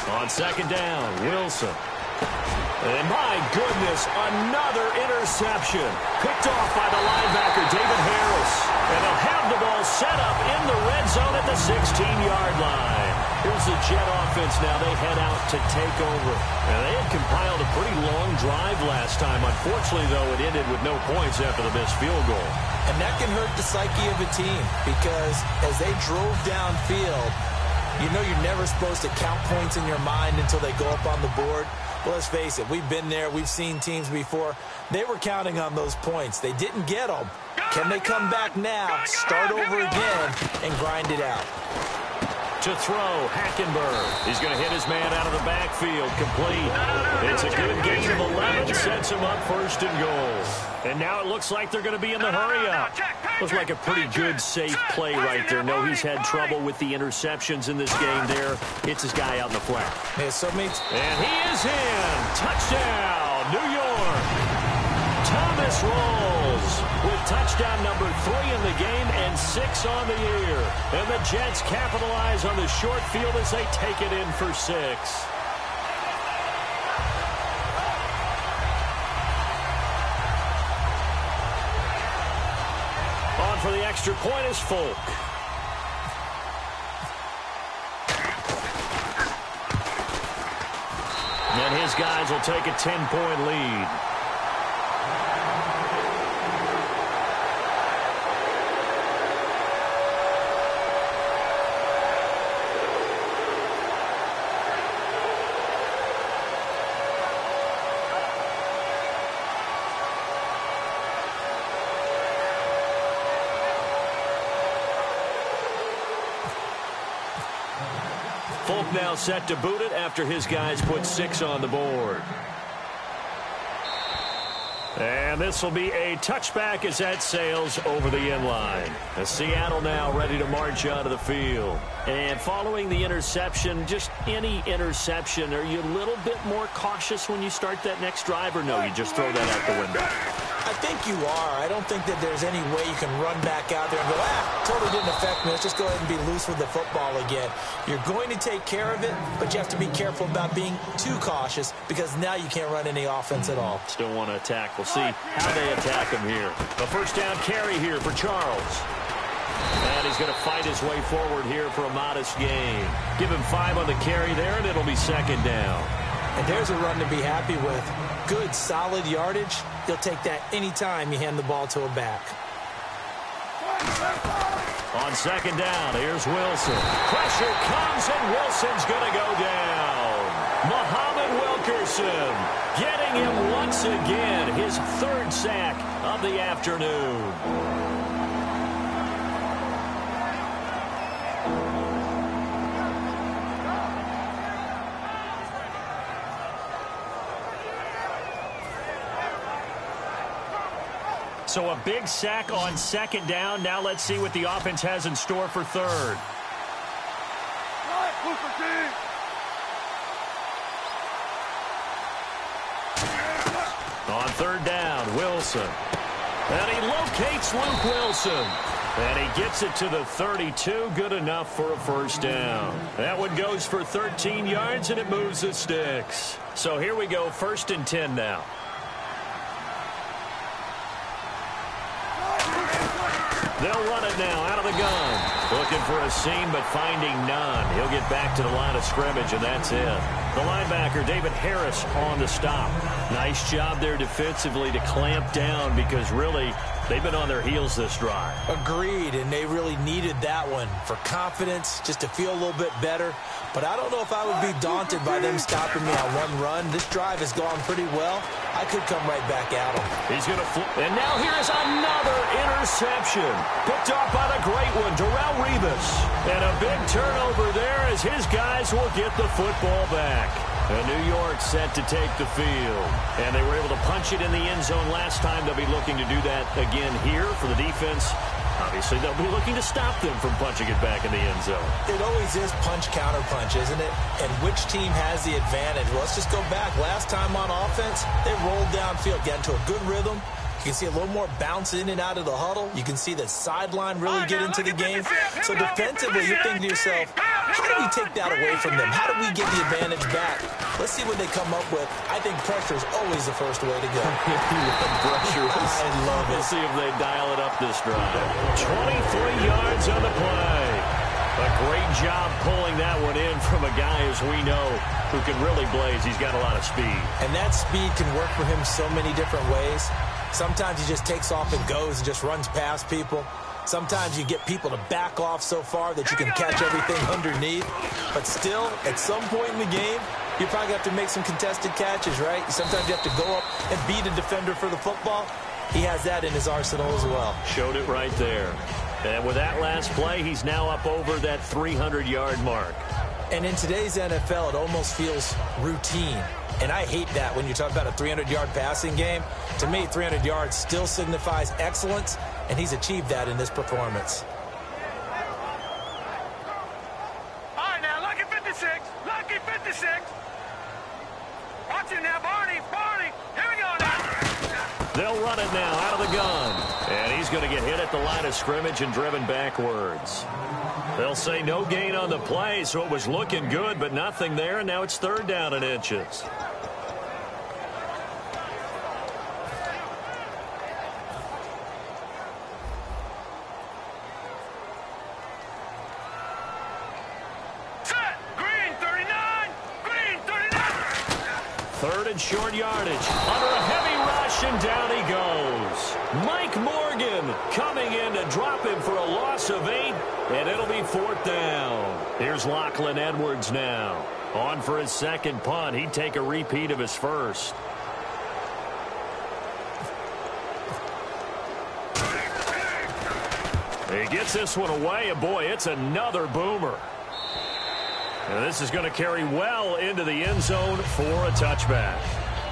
On second down, Wilson. And my goodness, another interception. Picked off by the linebacker, David Harris. And they'll have the ball set up in the red zone at the 16-yard line. Here's the Jet offense now. They head out to take over. And they had compiled a pretty long drive last time. Unfortunately, though, it ended with no points after the missed field goal. And that can hurt the psyche of a team because as they drove downfield, you know you're never supposed to count points in your mind until they go up on the board. Well, let's face it, we've been there. We've seen teams before. They were counting on those points. They didn't get them. Can they come back now, start over again, and grind it out? To throw, Hackenberg. He's going to hit his man out of the backfield, complete. It's a good gain of 11, sets him up first and goal. And now it looks like they're going to be in the hurry up. Looks like a pretty good, safe play right there. No, he's had trouble with the interceptions in this game there. Hits his guy out in the flat. So many And he is in. Touchdown. Rawls with touchdown number three in the game and six on the year. And the Jets capitalize on the short field as they take it in for six. On for the extra point is Folk. And his guys will take a 10-point lead. Folk now set to boot it after his guys put six on the board. And this will be a touchback as that sails over the inline. As Seattle now ready to march out of the field. And following the interception, just any interception, are you a little bit more cautious when you start that next drive or no, you just throw that out the window? I think you are. I don't think that there's any way you can run back out there and go, ah, totally didn't affect me. Let's just go ahead and be loose with the football again. You're going to take care of it, but you have to be careful about being too cautious because now you can't run any offense at all. Still want to attack. We'll see how they attack him here. A first down carry here for Charles. And he's going to fight his way forward here for a modest gain. Give him five on the carry there, and it'll be second down. And there's a run to be happy with. Good, solid yardage. You'll take that anytime you hand the ball to a back. On second down, here's Wilson. Pressure comes, and Wilson's going to go down. Muhammad Wilkerson getting him once again, his third sack of the afternoon. So a big sack on second down. Now let's see what the offense has in store for third. On third down, Wilson. And he locates Luke Wilson. And he gets it to the 32. Good enough for a first down. That one goes for 13 yards, and it moves the sticks. So here we go, first and 10 now. They'll run it now out of the gun. Looking for a seam, but finding none. He'll get back to the line of scrimmage, and that's it. The linebacker, David Harris, on the stop. Nice job there defensively to clamp down because really they've been on their heels this drive. Agreed, and they really needed that one for confidence, just to feel a little bit better. But I don't know if I would be daunted by them stopping me on one run. This drive has gone pretty well. I could come right back at them. He's going to flip. And now here's another interception. Picked off by the great one, Darrelle Revis. And a big turnover there as his guys will get the football back. And New York set to take the field. And they were able to punch it in the end zone last time. They'll be looking to do that again here for the defense. Obviously, they'll be looking to stop them from punching it back in the end zone. It always is punch-counter-punch, isn't it? And which team has the advantage? Well, let's just go back. Last time on offense, they rolled downfield, got into a good rhythm. You can see a little more bounce in and out of the huddle. You can see the sideline really get into the game. So defensively, you're thinking to yourself, how do we take that away from them? How do we get the advantage back? Let's see what they come up with. I think pressure is always the first way to go. pressure. I love it. Let's see if they dial it up this drive. 23 yards on the play. A great job pulling that one in from a guy, as we know, who can really blaze. He's got a lot of speed. And that speed can work for him so many different ways. Sometimes he just takes off and goes and just runs past people. Sometimes you get people to back off so far that you can catch everything underneath. But still, at some point in the game, you probably have to make some contested catches, right? Sometimes you have to go up and beat a defender for the football. He has that in his arsenal as well. Showed it right there. And with that last play, he's now up over that 300-yard mark. And in today's NFL, it almost feels routine. And I hate that when you talk about a 300-yard passing game. To me, 300 yards still signifies excellence, and he's achieved that in this performance. All right, now, lucky 56. Lucky 56. Watch it now, Barney. Barney. Here we go now. They'll run it now out of the gun. And he's going to get hit at the line of scrimmage and driven backwards. They'll say no gain on the play, so it was looking good, but nothing there, and now it's third down and inches. Set. Green 39. Green 39. Third and short yardage. Under a heavy rush, and down he goes. Mike in drop him for a loss of eight, and it'll be fourth down. Here's Lachlan Edwards now. On for his second punt. He'd take a repeat of his first. He gets this one away, and boy, it's another boomer. And this is going to carry well into the end zone for a touchback.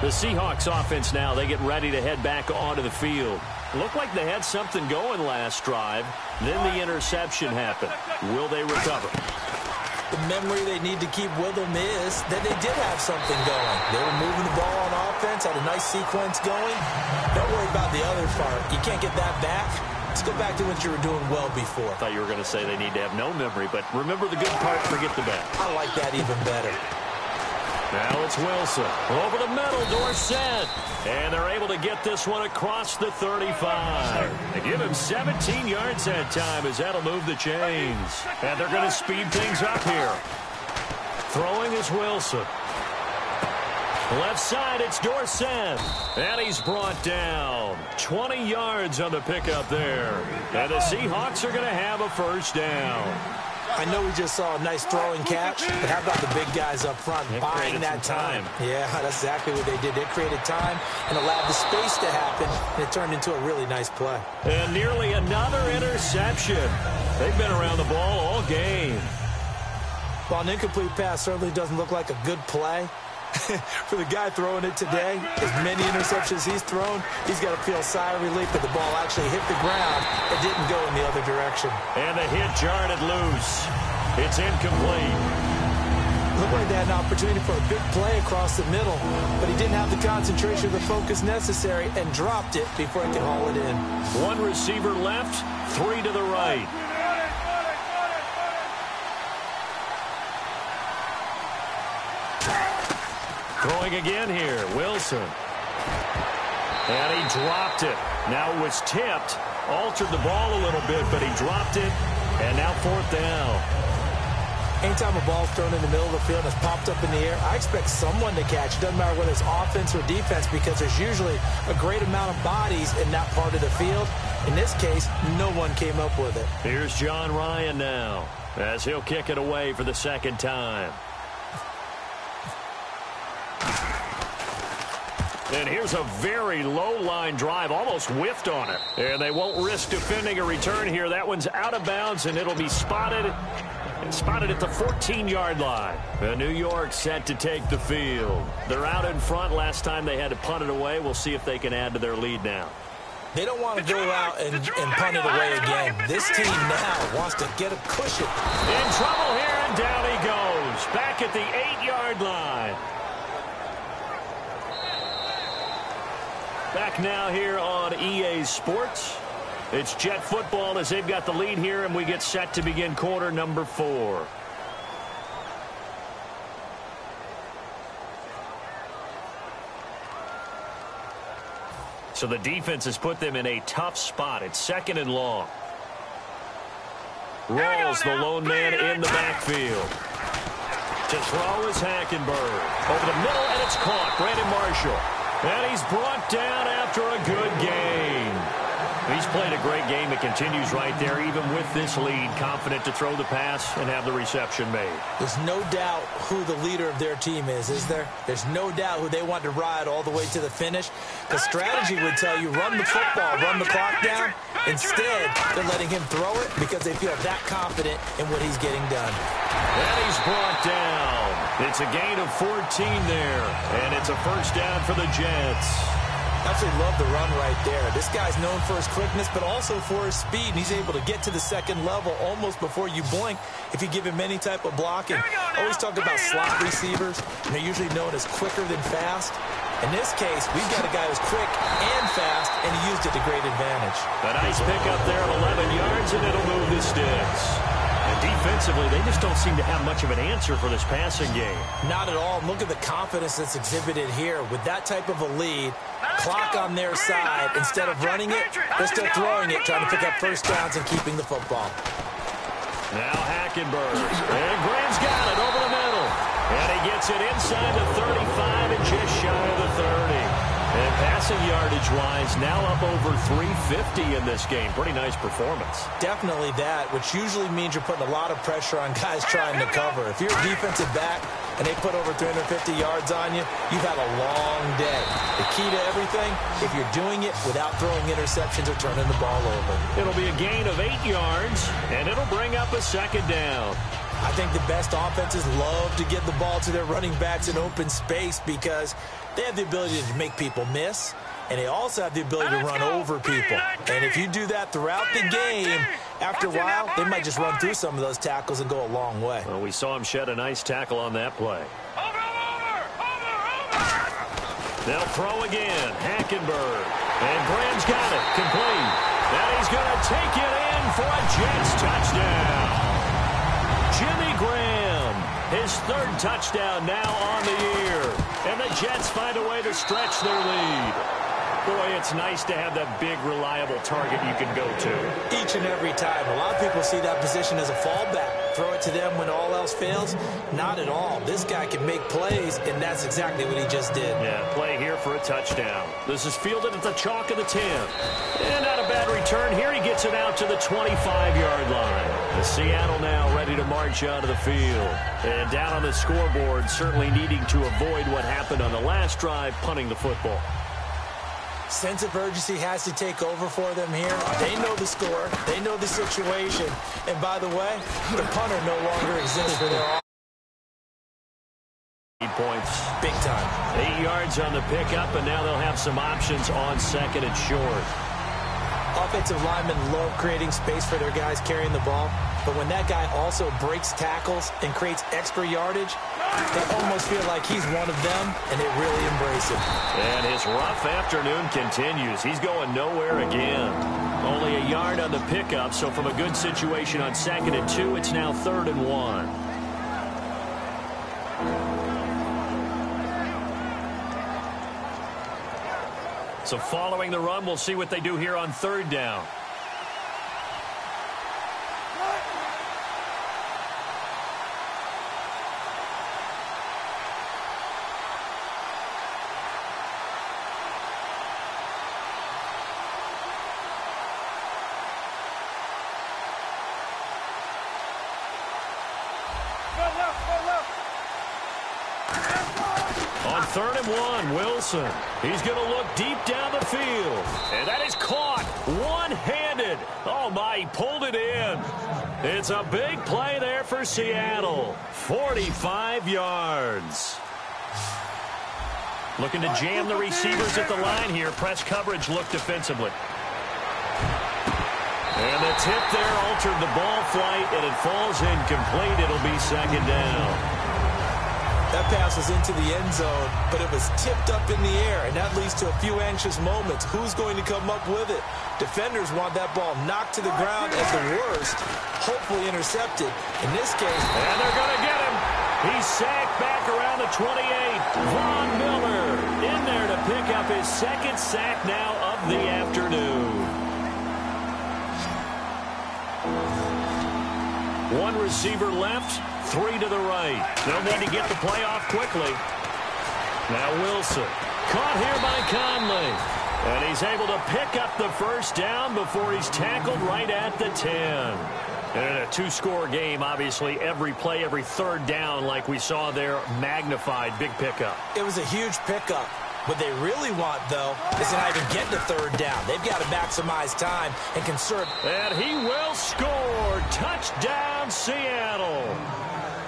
The Seahawks offense now, they get ready to head back onto the field. Looked like they had something going last drive. Then the interception happened. Will they recover? The memory they need to keep with them is that they did have something going. They were moving the ball on offense, had a nice sequence going. Don't worry about the other part. You can't get that back. Let's go back to what you were doing well before. I thought you were going to say they need to have no memory, but remember the good part, forget the bad. I like that even better. Now it's Wilson. Over the middle, Dorsett. And they're able to get this one across the 35. They give him 17 yards that time as that'll move the chains. And they're going to speed things up here. Throwing is Wilson. Left side, it's Dorsett. And he's brought down. 20 yards on the pickup there. And the Seahawks are going to have a first down. I know we just saw a nice throwing catch, but how about the big guys up front They buying that time? time. Yeah, that's exactly what they did. They created time and allowed the space to happen, and it turned into a really nice play. And nearly another interception. They've been around the ball all game. While an incomplete pass certainly doesn't look like a good play, for the guy throwing it today, as many interceptions he's thrown, he's got to feel a sigh of relief that the ball actually hit the ground and didn't go in the other direction. And the hit jarred it loose. It's incomplete. Looked like they had an opportunity for a big play across the middle, but he didn't have the concentration or the focus necessary and dropped it before he could haul it in. One receiver left, three to the right. Throwing again here, Wilson. And he dropped it. Now it was tipped. Altered the ball a little bit, but he dropped it. And now fourth down. Anytime a ball's thrown in the middle of the field and it's popped up in the air, I expect someone to catch. It doesn't matter whether it's offense or defense because there's usually a great amount of bodies in that part of the field. In this case, no one came up with it. Here's Jon Ryan now as he'll kick it away for the second time. And here's a very low line drive, almost whiffed on it. And they won't risk defending a return here. That one's out of bounds, and it'll be spotted and spotted at the 14-yard line. And New York set to take the field. They're out in front. Last time they had to punt it away. We'll see if they can add to their lead now. They don't want to go out and, and punt it away again. This team now wants to get a cushion. In trouble here, and down he goes. Back at the eight-yard line. Back now here on EA Sports. It's Jet football as they've got the lead here, and we get set to begin quarter number four. So the defense has put them in a tough spot. It's second and long. Rawls, the lone man in the backfield. To throw is Hackenberg. Over the middle, and it's caught. Brandon Marshall. And he's brought down after a good game. Played a great game. It continues right there, even with this lead, confident to throw the pass and have the reception made. There's no doubt who the leader of their team is, is there? There's no doubt who they want to ride all the way to the finish. The strategy would tell you run the football, run the clock down. Instead, they're letting him throw it because they feel that confident in what he's getting done. And he's brought down. It's a gain of 14 there, and it's a first down for the Jets. Absolutely love the run right there. This guy's known for his quickness, but also for his speed. And he's able to get to the second level almost before you blink if you give him any type of blocking. Always talk about slot receivers, and they're usually known as quicker than fast. In this case, we've got a guy who's quick and fast, and he used it to great advantage. A nice pickup there at 11 yards, and it'll move the sticks. And defensively, they just don't seem to have much of an answer for this passing game. Not at all. Look at the confidence that's exhibited here. With that type of a lead, clock on their side, instead of running it, they're still throwing it, trying to pick up first downs and keeping the football. Now Hackenberg. And Graham's got it over the middle. And he gets it inside the 35 and just shy of the 30. And passing yardage-wise, now up over 350 in this game. Pretty nice performance. Definitely that, which usually means you're putting a lot of pressure on guys trying to cover. If you're a defensive back and they put over 350 yards on you, you've had a long day. The key to everything, if you're doing it without throwing interceptions or turning the ball over. It'll be a gain of eight yards, and it'll bring up a second down. I think the best offenses love to get the ball to their running backs in open space because they have the ability to make people miss, and they also have the ability to run over people. And if you do that throughout the game, after a while, they might just run through some of those tackles and go a long way. Well, we saw him shed a nice tackle on that play. Over and over, over, over. They'll throw again. Hackenberg. And Graham's got it. Complete. And he's going to take it in for a Jets touchdown. Graham, his third touchdown now on the year. And the Jets find a way to stretch their lead. Boy, it's nice to have that big, reliable target you can go to. Each and every time. A lot of people see that position as a fallback. Throw it to them when all else fails. Not at all. This guy can make plays, and that's exactly what he just did. Yeah, play here for a touchdown. This is fielded at the chalk of the 10. And not a bad return. Here he gets it out to the 25-yard line. Seattle now ready to march out of the field. And down on the scoreboard, certainly needing to avoid what happened on the last drive, punting the football. Sense of urgency has to take over for them here. They know the score. They know the situation. And by the way, the punter no longer exists for their Eight points. big time. Eight yards on the pickup, and now they'll have some options on second and short. Offensive linemen love creating space for their guys carrying the ball. But when that guy also breaks tackles and creates extra yardage, they almost feel like he's one of them, and they really embrace him. And his rough afternoon continues. He's going nowhere again. Only a yard on the pickup, so from a good situation on second and two, it's now third and one. So following the run, we'll see what they do here on third down. On third and one, Wilson. He's going to look deep down the field. And that is caught one-handed. Oh, my, he pulled it in. It's a big play there for Seattle. 45 yards. Looking to jam the receivers at the line here. Press coverage look defensively. And the tip there altered the ball flight, and it falls incomplete. It'll be second down. That pass was into the end zone, but it was tipped up in the air, and that leads to a few anxious moments. Who's going to come up with it? Defenders want that ball knocked to the ground at the worst, hopefully intercepted. In this case... And they're going to get him. He's sacked back around the 28. Von Miller in there to pick up his second sack now of the afternoon. One receiver left, three to the right. They'll need to get the play off quickly. Now Wilson, caught here by Conley. And he's able to pick up the first down before he's tackled right at the 10. And in a two-score game, obviously, every play, every third down, like we saw there, magnified, big pickup. It was a huge pickup. What they really want, though, is to not even get to third down. They've got to maximize time and conserve. And he will score. Touchdown, Seattle.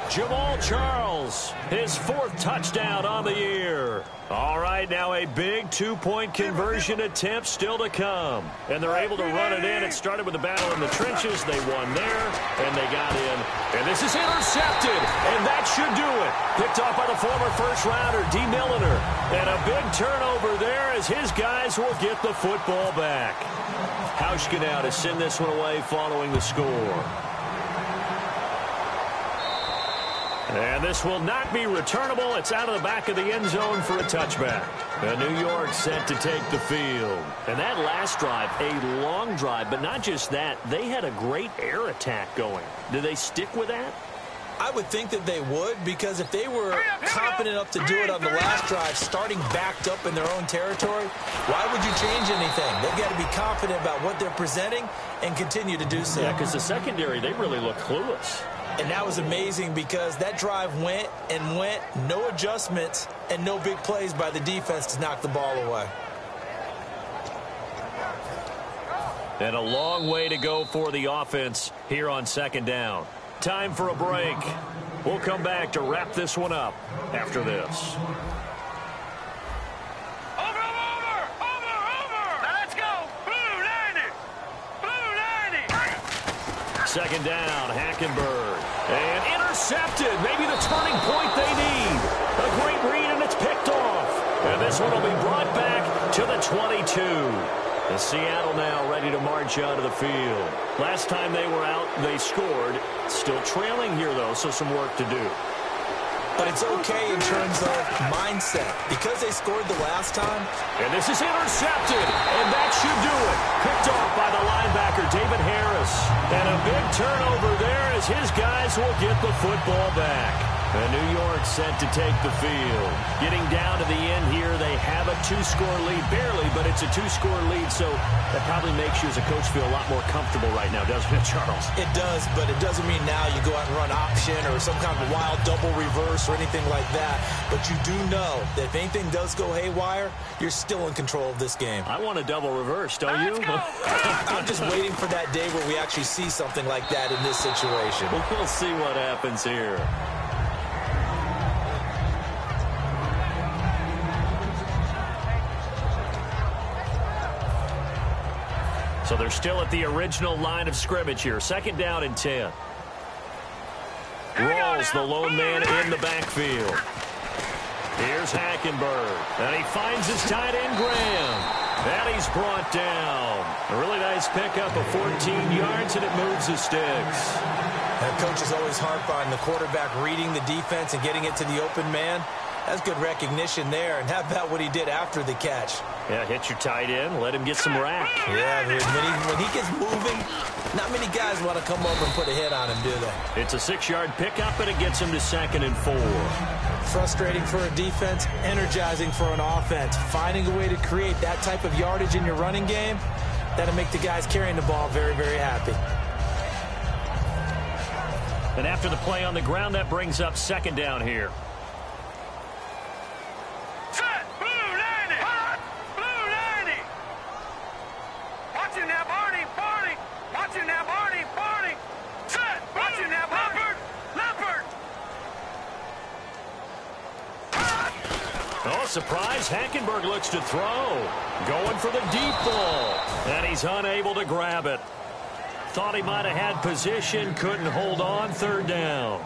Jamaal Charles, his fourth touchdown on the year. All right, now a big two-point conversion attempt still to come. And they're able to run it in. It started with a battle in the trenches. They won there, and they got in. And this is intercepted, and that should do it. Picked off by the former first-rounder, Dee Milliner. And a big turnover there as his guys will get the football back. Hauschka now to send this one away following the score. And this will not be returnable. It's out of the back of the end zone for a touchback. And New York set to take the field. And that last drive, a long drive, but not just that. They had a great air attack going. Do they stick with that? I would think that they would because if they were confident enough to do it on the last drive, starting backed up in their own territory, why would you change anything? They've got to be confident about what they're presenting and continue to do so. Yeah, because the secondary, they really look clueless. And that was amazing because that drive went and went, no adjustments, and no big plays by the defense to knock the ball away. And a long way to go for the offense here on second down. Time for a break. We'll come back to wrap this one up after this. Over, over, over, over. Now let's go. Blue 90. Blue 90. Second down, Hackenberg. And intercepted. Maybe the turning point they need. A great read, and it's picked off. And this one will be brought back to the 22. The Seattle now ready to march out of the field. Last time they were out, they scored. Still trailing here, though, so some work to do. But it's okay in terms of mindset. Because they scored the last time. And this is intercepted. And that should do it. Picked off by the linebacker, David Harris. And a big turnover there as his guys will get the football back. And New York set to take the field. Getting down to the end here, they have a two-score lead. Barely, but it's a two-score lead, so that probably makes you as a coach feel a lot more comfortable right now, doesn't it, Charles? It does, but it doesn't mean now you go out and run option or some kind of wild double reverse or anything like that. But you do know that if anything does go haywire, you're still in control of this game. I want a double reverse, don't you? I'm just waiting for that day where we actually see something like that in this situation. We'll see what happens here. Still at the original line of scrimmage here. Second down and 10. Rawls, the lone man in the backfield. Here's Hackenberg. And he finds his tight end, Graham. And he's brought down. A really nice pickup of 14 yards, and it moves the sticks. That coach is always harp on the quarterback reading the defense and getting it to the open man. That's good recognition there. And how about what he did after the catch? Yeah, hit your tight end, let him get some rack. Yeah, when he, when he gets moving, not many guys want to come over and put a hit on him, do they? It's a six-yard pickup, and it gets him to second and four. Frustrating for a defense, energizing for an offense. Finding a way to create that type of yardage in your running game, that'll make the guys carrying the ball very, very happy. And after the play on the ground, that brings up second down here. Set. Blue 90. Hot. Blue 90. Watch him now, Barney. Barney. Watch him now, Barney. Barney. Set. Watch him now, Leopard. Leopard. Oh, surprise. Hackenberg looks to throw. Going for the deep ball. And he's unable to grab it. Thought he might have had position, couldn't hold on, third down.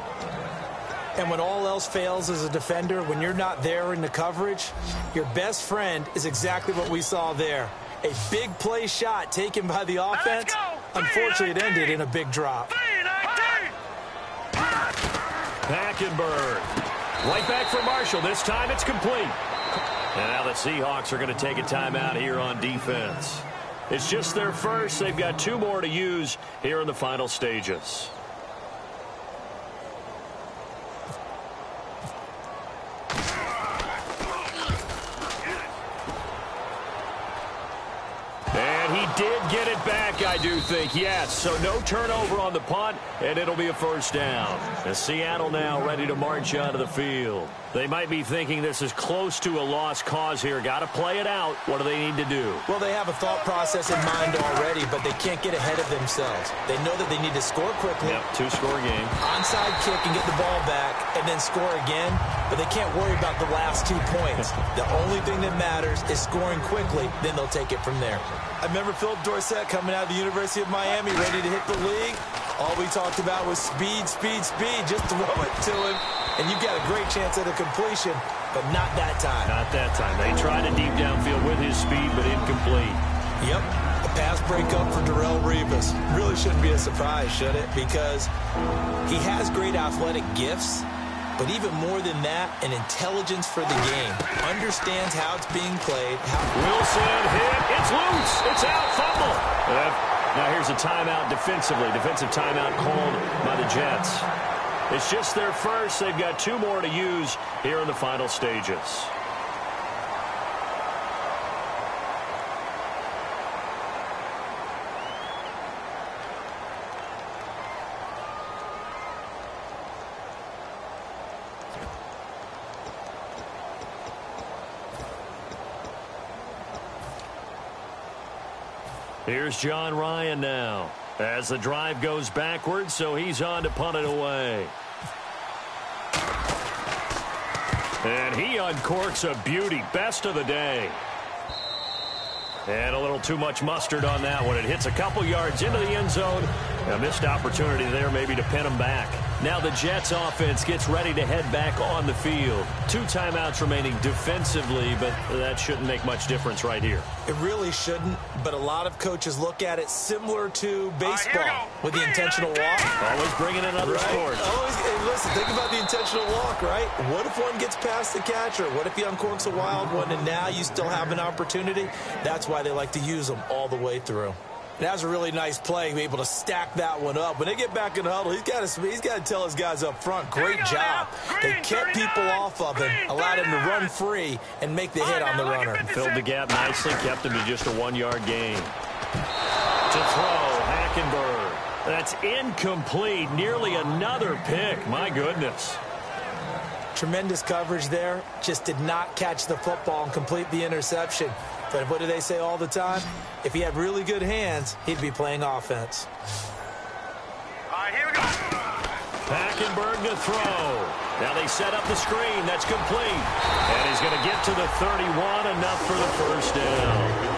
And when all else fails as a defender, when you're not there in the coverage, your best friend is exactly what we saw there. A big play shot taken by the offense. Unfortunately, it ended in a big drop. Hackenberg. Right back for Marshall. This time it's complete. And now the Seahawks are going to take a timeout here on defense. It's just their first. They've got two more to use here in the final stages. And he did get it back, I do think, yes. So no turnover on the punt, and it'll be a first down. And Seattle now ready to march out of the field. They might be thinking this is close to a lost cause here. Got to play it out. What do they need to do? Well, they have a thought process in mind already, but they can't get ahead of themselves. They know that they need to score quickly. Yep, two-score game. Onside kick and get the ball back, and then score again. But they can't worry about the last two points. the only thing that matters is scoring quickly. Then they'll take it from there. I remember Phillip Dorsett coming out of the University of Miami, ready to hit the league. All we talked about was speed, speed, speed. Just throw it to him, and you've got a great chance at a completion, but not that time. Not that time. They tried a deep downfield with his speed, but incomplete. Yep. A pass breakup for Darrelle Revis. Really shouldn't be a surprise, should it? Because he has great athletic gifts, but even more than that, an intelligence for the game. Understands how it's being played. How Wilson hit. It's loose. It's out. Fumble. Uh, now here's a timeout defensively. Defensive timeout called by the Jets. It's just their first. They've got two more to use here in the final stages. Here's Jon Ryan now. As the drive goes backwards, so he's on to punt it away. And he uncorks a beauty. Best of the day. And a little too much mustard on that one. It hits a couple yards into the end zone. A missed opportunity there maybe to pin him back. Now the Jets offense gets ready to head back on the field. Two timeouts remaining defensively, but that shouldn't make much difference right here. It really shouldn't, but a lot of coaches look at it similar to baseball with the intentional walk. Always bringing in other Right. sports. Always, hey, listen, think about the intentional walk, right? What if one gets past the catcher? What if he uncorks a wild one and now you still have an opportunity? That's why they like to use them all the way through. And that was a really nice play, be able to stack that one up. When they get back in the huddle, he's got to he's got to tell his guys up front, great job. They kept people off of him, allowed him to run free and make the hit on the runner. Filled the gap nicely, kept him to just a one-yard gain. To throw, Hackenberg. That's incomplete. Nearly another pick. My goodness. Tremendous coverage there. Just did not catch the football and complete the interception. But what do they say all the time? If he had really good hands, he'd be playing offense. All right, here we go. Hackenberg to throw. Now they set up the screen. That's complete. And he's going to get to the 31. Enough for the first down.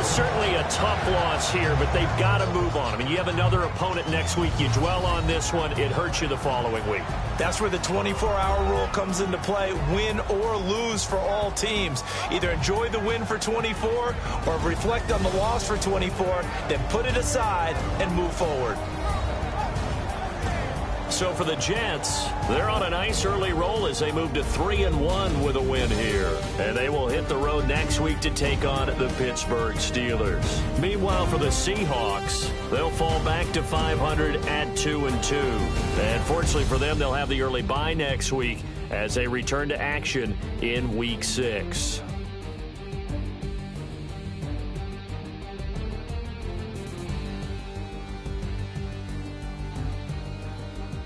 Well, certainly a tough loss here, but they've got to move on. I mean, you have another opponent next week. You dwell on this one, it hurts you the following week. That's where the 24-hour rule comes into play, win or lose for all teams. Either enjoy the win for 24 or reflect on the loss for 24, then put it aside and move forward. So for the Jets, they're on a nice early roll as they move to 3 and one with a win here. And they will hit the road next week to take on the Pittsburgh Steelers. Meanwhile, for the Seahawks, they'll fall back to 500 at 2 and 2. And fortunately for them, they'll have the early bye next week as they return to action in week 6.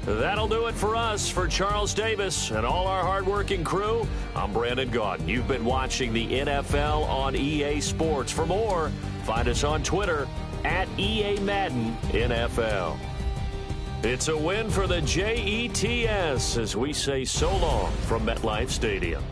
That'll do it for us. For Charles Davis and all our hardworking crew, I'm Brandon Gaudin. You've been watching the NFL on EA Sports. For more, find us on Twitter at EA Madden NFL. It's a win for the JETS as we say so long from MetLife Stadium.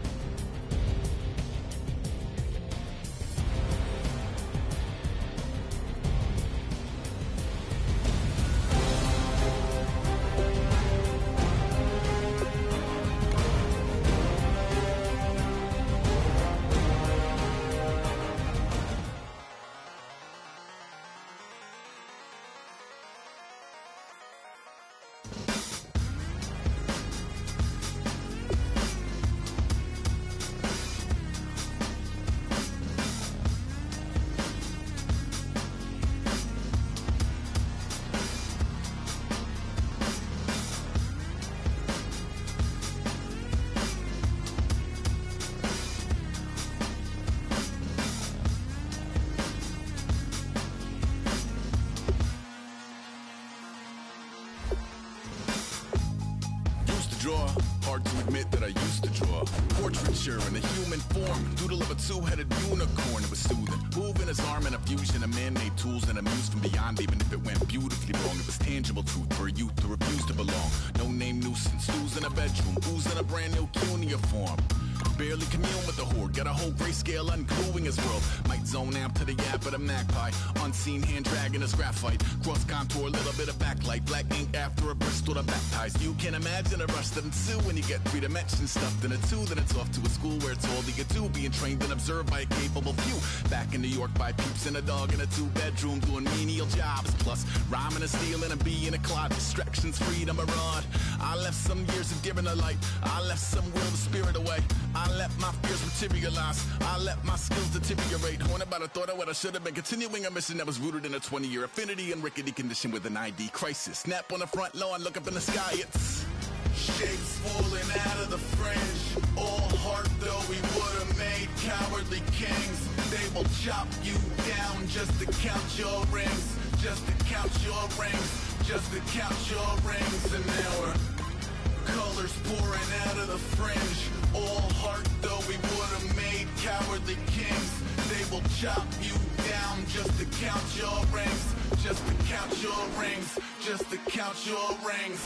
Portraiture in a human form, doodle of a two-headed unicorn. It was soothing, moving his arm in a fusion of man-made tools and a muse from beyond. Even if it went beautifully wrong, it was tangible truth for a youth to refuse to belong. No name nuisance, who's in a bedroom, who's in a brand new cuneiform. Barely commune with the horde, got a whole grayscale ungluing his world. Zone amp to the yap of the magpie. Unseen hand dragging his graphite. Cross contour, little bit of backlight. Black ink after a Bristol to baptize. You can imagine a rush that ensue when you get three dimensions stuffed in a two. Then it's off to a school where it's all you get do. Being trained and observed by a capable few. Back in New York by peeps and a dog in a two bedroom doing menial jobs. Plus, rhyming and stealing and being a clod. Distractions, freedom, a rod. I left some years of giving a light. I left some will, the spirit away. I let my fears materialize. I let my skills deteriorate. Haunted by the thought of what I should have been. Continuing a mission that was rooted in a 20 year affinity and rickety condition with an ID crisis. Snap on the front lawn, look up in the sky. It's shapes falling out of the fringe. All heart though we would have made cowardly kings. They will chop you down just to count your rings. Just to count your rings. Just to count your rings. And now we're colors pouring out of the fringe. All heart though we would have made cowardly kings. They will chop you down just to count your rings. Just to count your rings. Just to count your rings.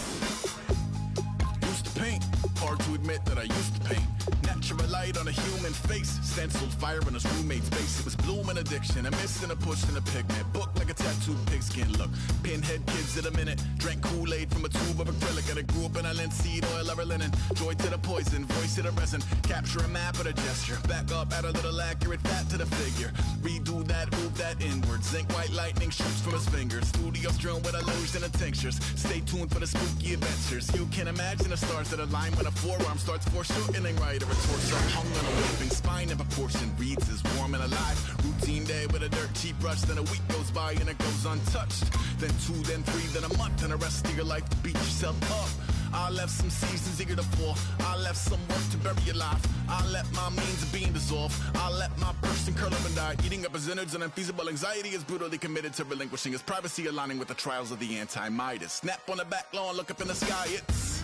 Used to paint, hard to admit that I used to paint. Natural light on a human face, stenciled fire in his roommate's face. It was blooming addiction, a missing a push and a pigment. Book like a tattooed pigskin look. Pinhead kids in a minute, drank Kool-Aid from a tube of acrylic. And I grew up in a linseed oil or linen. Joy to the poison, voice to the resin. Capture a map of a gesture. Back up, add a little accurate fat to the figure. Redo that, move that inward. Zinc white lightning shoots from his fingers. Studio strewn with illusion and tinctures. Stay tuned for the spooky adventures. You can imagine the stars that align when a forearm starts foreshortening right or a torso hung on a waving spine in proportion. Reads as warm and alive. Routine day with a dirt cheap brush. Then a week goes by and it goes untouched. Then two, then three, then a month, and the rest of your life to beat yourself up. I left some seasons eager to fall. I left some work to bury your life. I let my means of being dissolve. I let my person curl up and die. Eating up his innards and unfeasible anxiety is brutally committed to relinquishing his privacy, aligning with the trials of the anti-Midas. Snap on the back lawn, look up in the sky. It's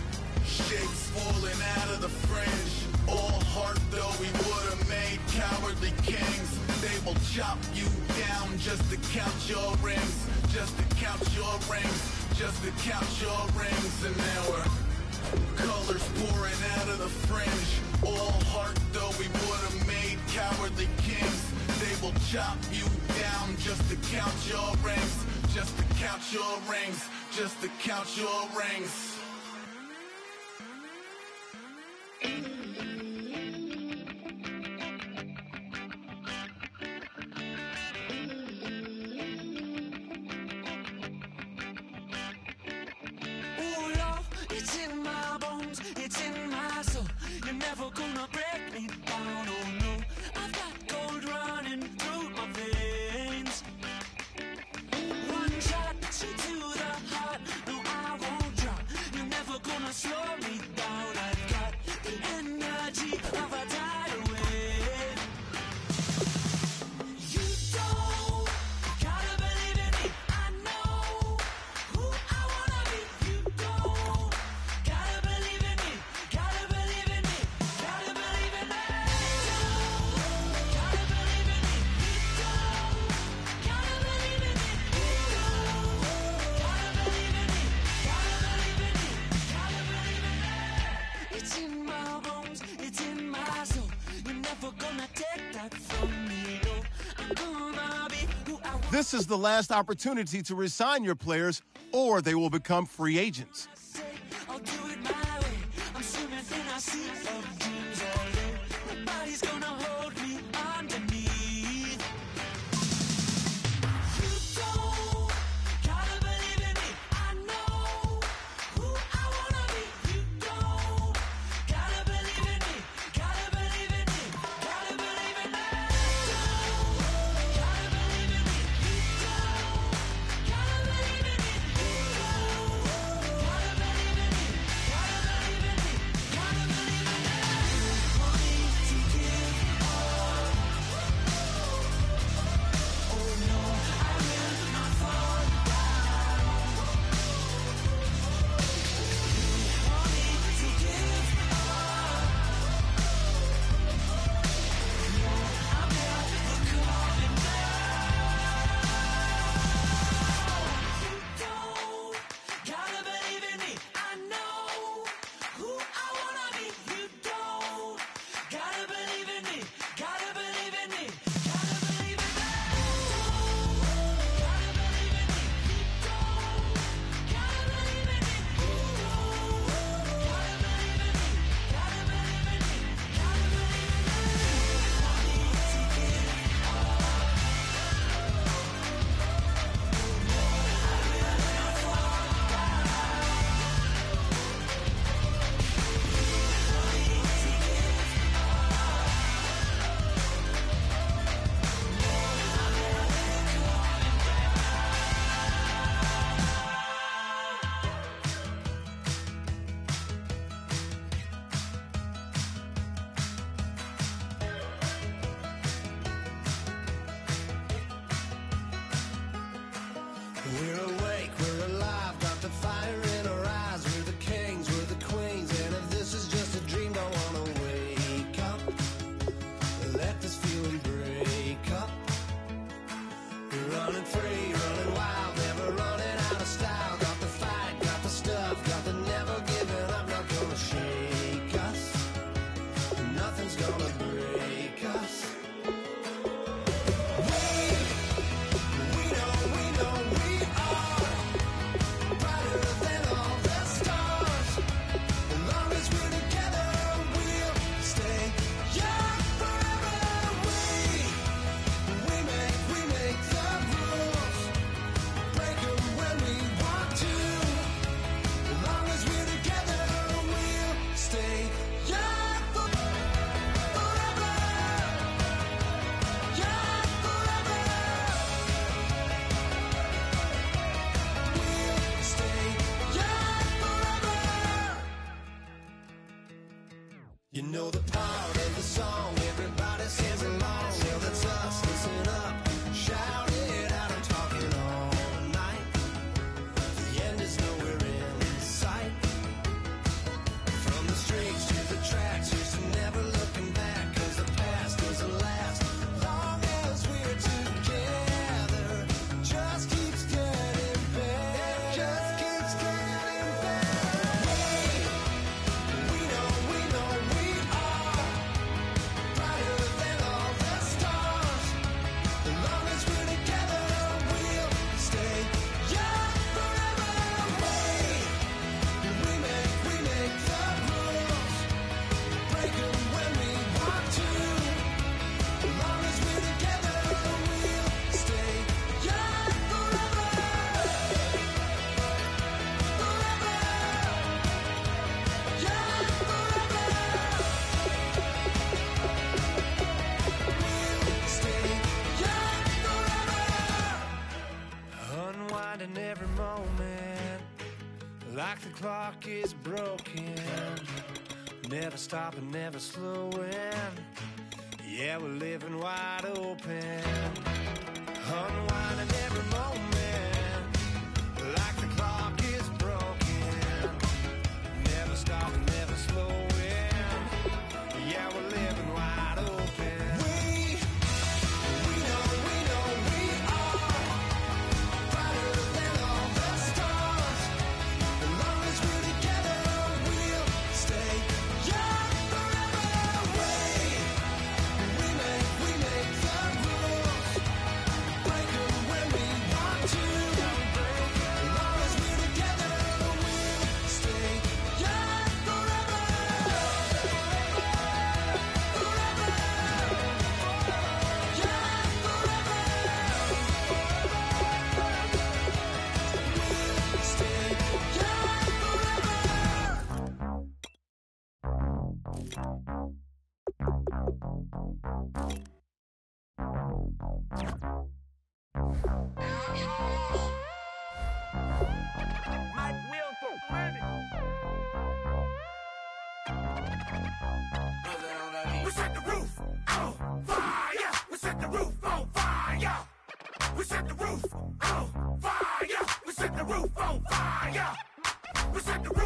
shapes falling out of the fringe. All heart though we would have made cowardly kings. They will chop you down just to count your rings. Just to count your rings. Just to count your rings. And now we're colors pouring out of the fringe. All heart though we would have made cowardly kings. They will chop you down just to count your rings. Just to count your rings. Just to count your rings. is the last opportunity to resign your players, or they will become free agents. stop and never slow. set the roof on fire. We set the roof on fire. We set the roof on fire. We set the roof on fire. We set the roof.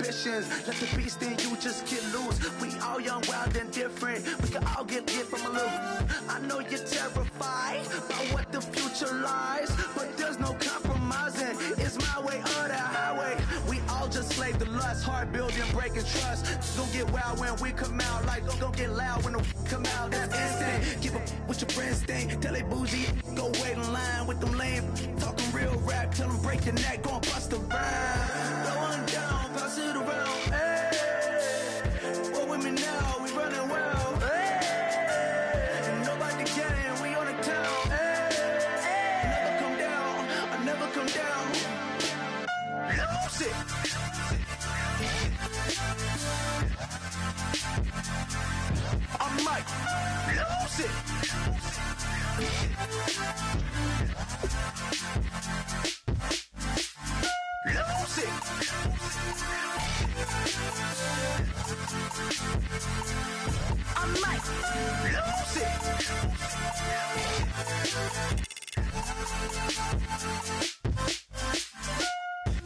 Let the beast in you just get loose. We all young, wild, and different. We can all get lit from a little. I know you're terrified by what the future lies, but there's no compromising. It's my way or the highway. We all just slave to lust, hard building, breaking trust. Don't get wild when we come out, like don't, don't get loud when the come out. That's instant. Give up what your friends think. Tell they bougie, go wait in line with them lame. Talking real rap, tell them break your neck, go and bust the rhyme. It around. Eh? We running wild. Eh? Eh? Come down, I never come down. Lose it. I might lose it.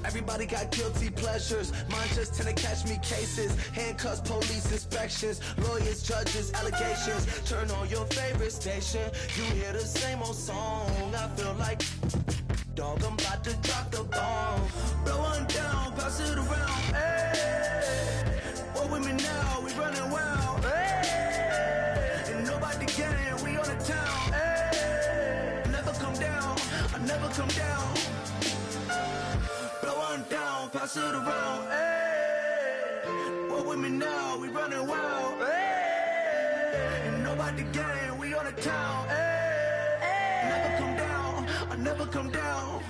Everybody got guilty pleasures. Mine just tend to catch me cases. Handcuffs, police inspections, lawyers, judges, allegations. Turn on your favorite station. You hear the same old song. I feel like, dog, I'm about to drop the bomb. Blow one down, pass it around. Hey, what me now? We running wild. Come down. Blow one down, pass it around. Hey, what with me now? We running wild. Hey, and nobody gang, we on the town. Hey, never come down, I never come down.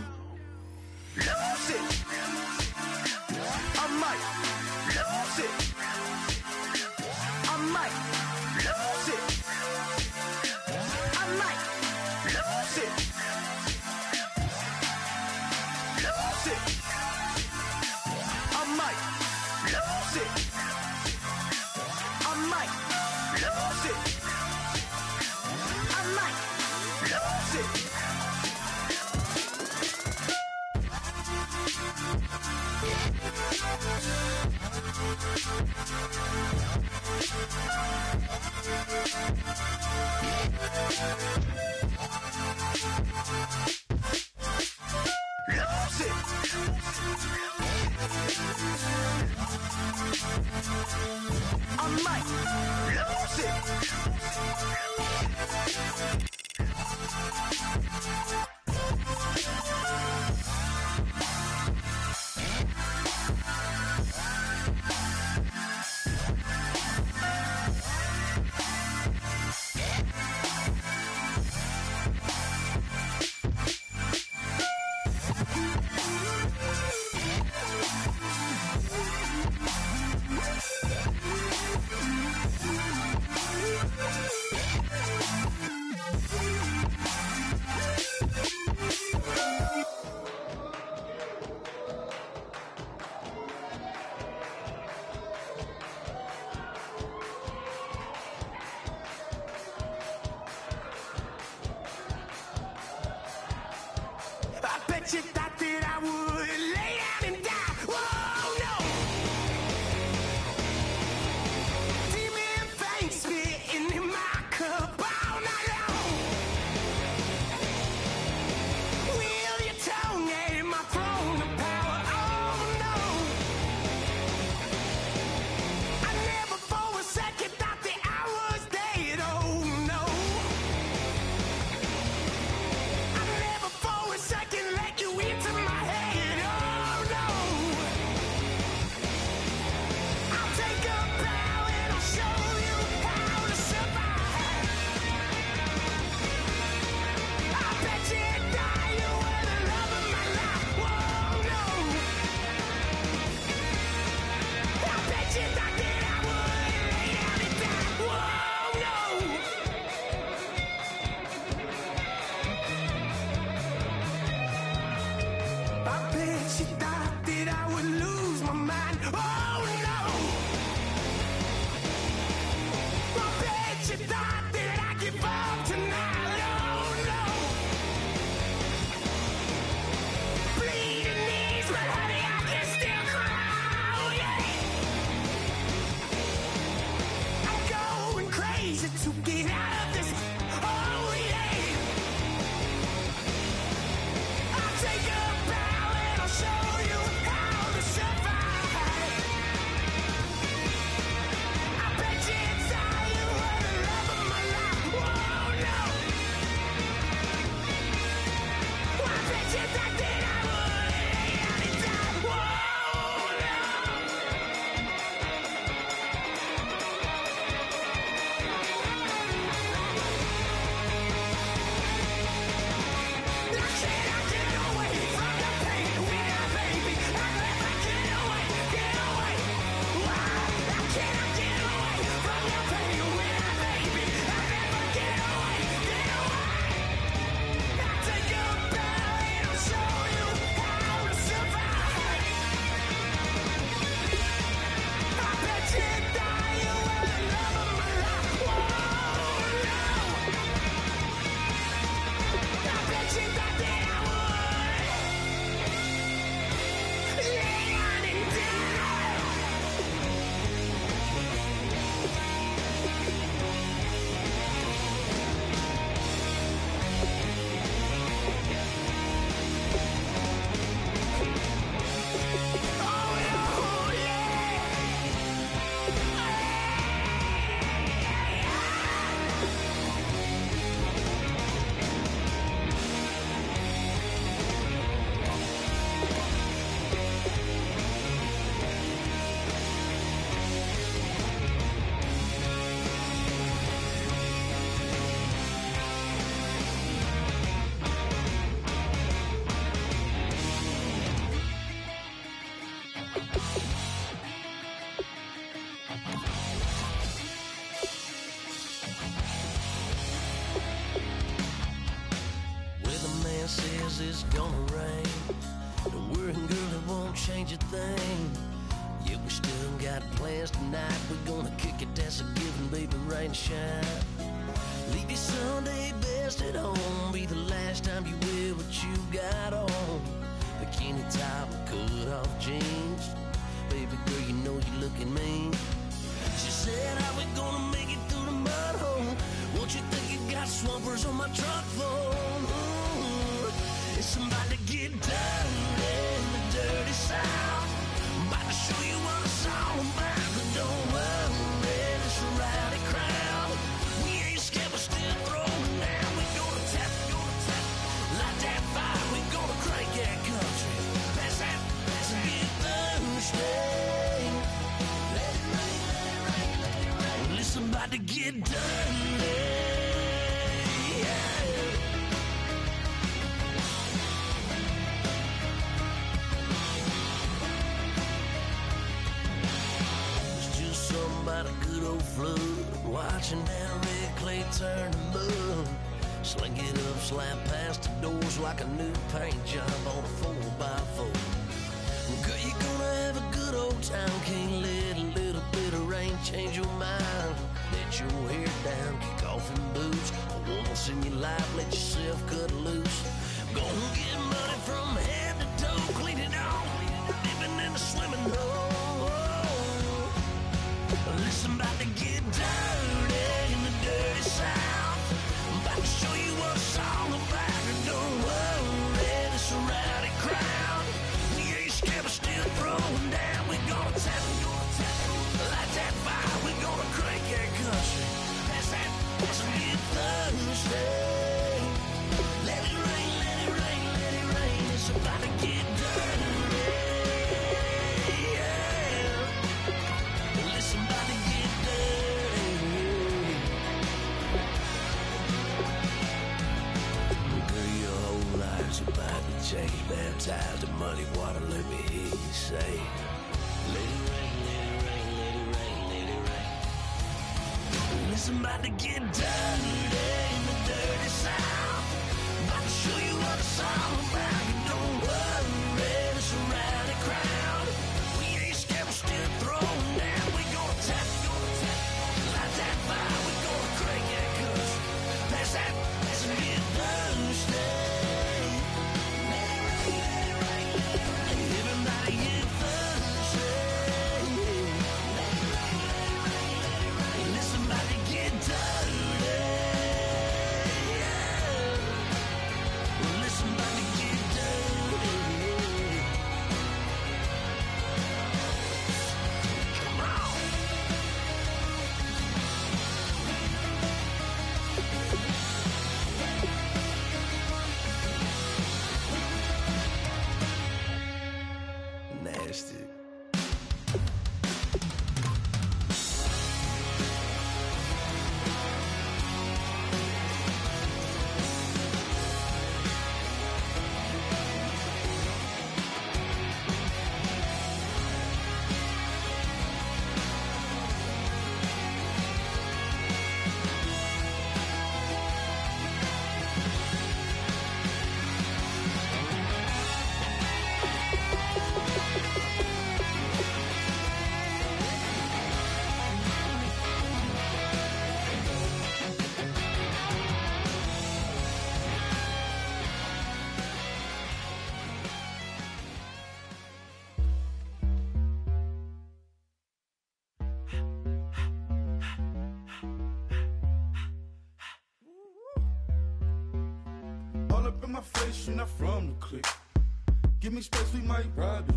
Ride it.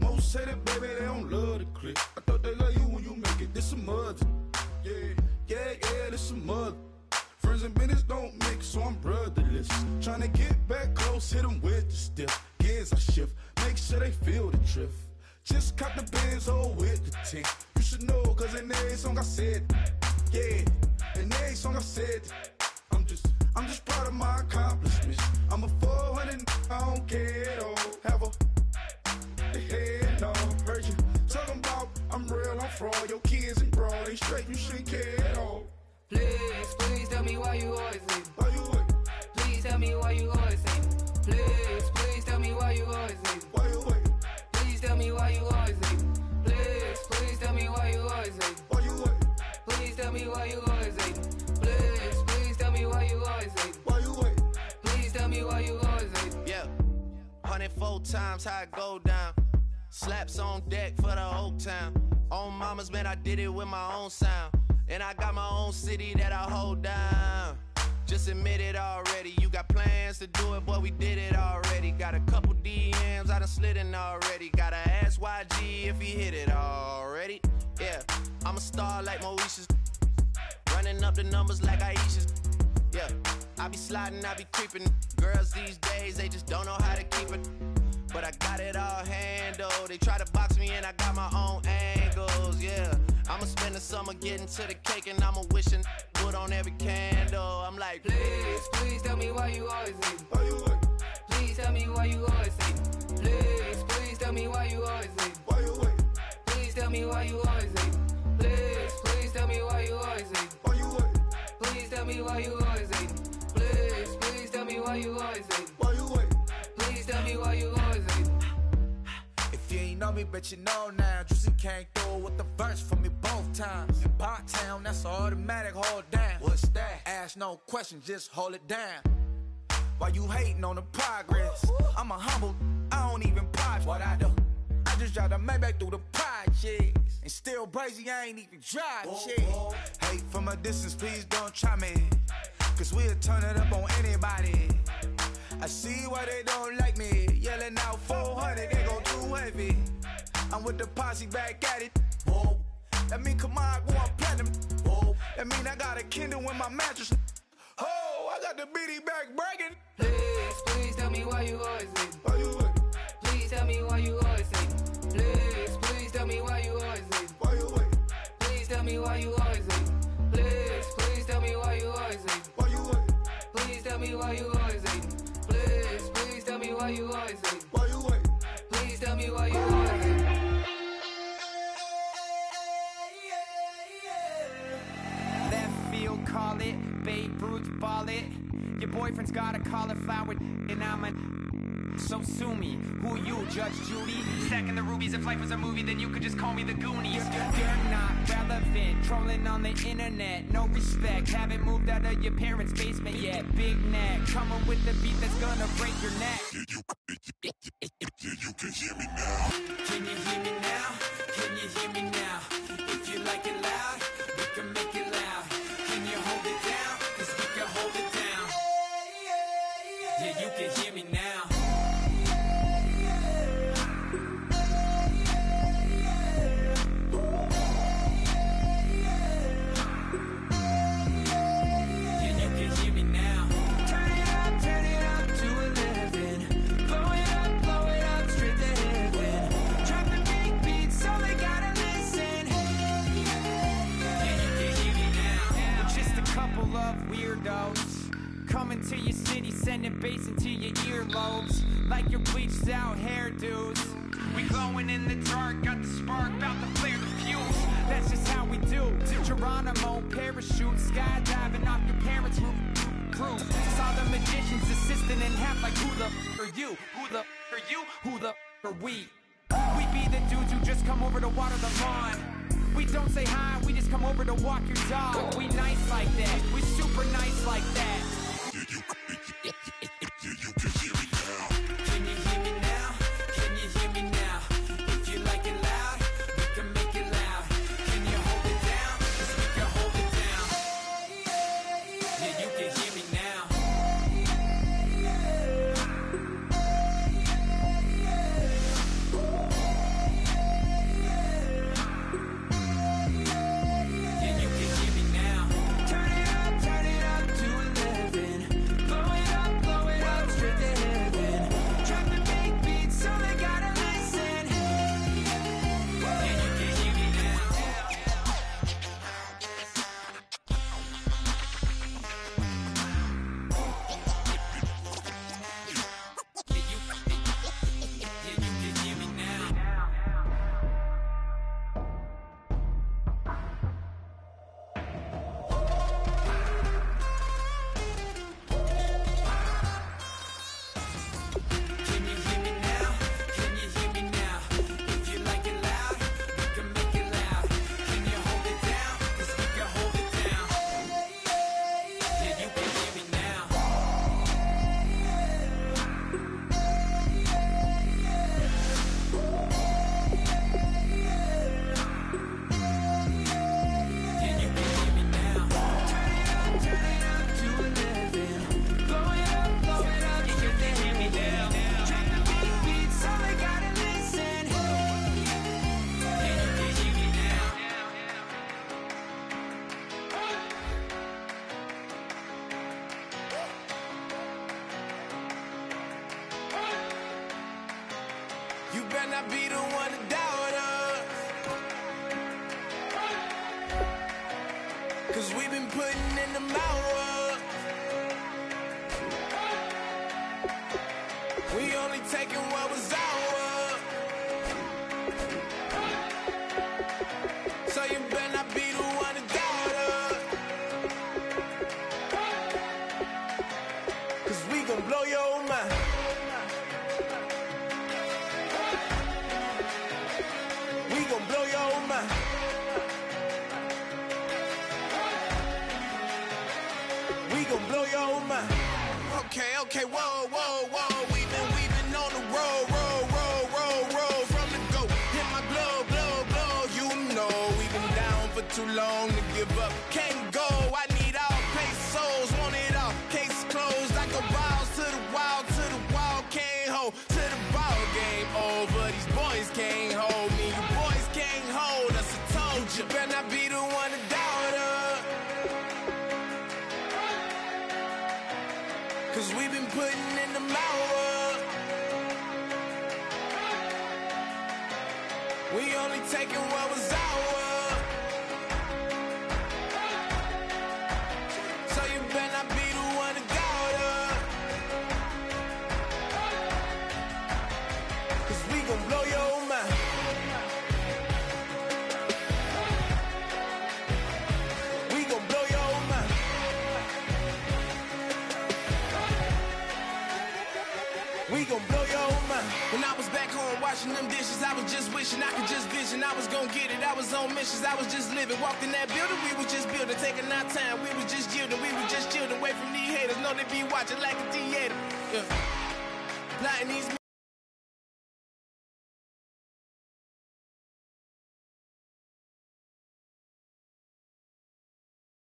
Most say that, why you always hating. Please, please tell me why you always hating. Why you wait? Please tell me why you always hating. If you ain't know me, bet you know now. Juicy came through with the verse for me both times. In Bot Town, that's automatic, hold down. What's that? Ask no questions, just hold it down. Why you hating on the progress? I'm a humble, I don't even pop what I do. I just drive the Maybach through the projects. And still brazy, I ain't even drive shit. Hate from a distance, please don't try me. Cause we'll turn it up on anybody. I see why they don't like me. Yelling out 400, they go too heavy. I'm with the posse back at it. Whoa. That mean come on, go on platinum. Whoa. That mean I got a Kindle in my mattress. Oh, I got the BD back bragging. Please, please tell me why you always hating. Why you wait? Please tell me why you always hating. Please, please tell me why you always hating. Why you wait? Please tell me why you always hating. Me why you always hating. Please, please tell me why you always hating. Why you wait? Please tell me why you always hating. Left field, call it. Babe Ruth, ball it. Your boyfriend's got a cauliflower, and I'm a. So sue me. Who you, Judge Judy? Stacking the rubies. If life was a movie, then you could just call me the Goonies. You're not relevant. Trolling on the internet. No respect. Haven't moved out of your parents' basement yet. Big neck. Coming with the beat that's gonna break your neck. Yeah, You can hear me now. Can you hear me now? Can you hear me now? Sending bass into your earlobes. Like your bleached out hairdos. We glowing in the dark, got the spark, about to flare the fuse. That's just how we do. Geronimo, parachute, skydiving off your parents' roof. Crew. Saw the magician's assistant in half like who the f- are you? Who the f- are you? Who the f- are we? We be the dudes who just come over to water the lawn. We don't say hi, we just come over to walk your dog. We nice like that, we super nice like that.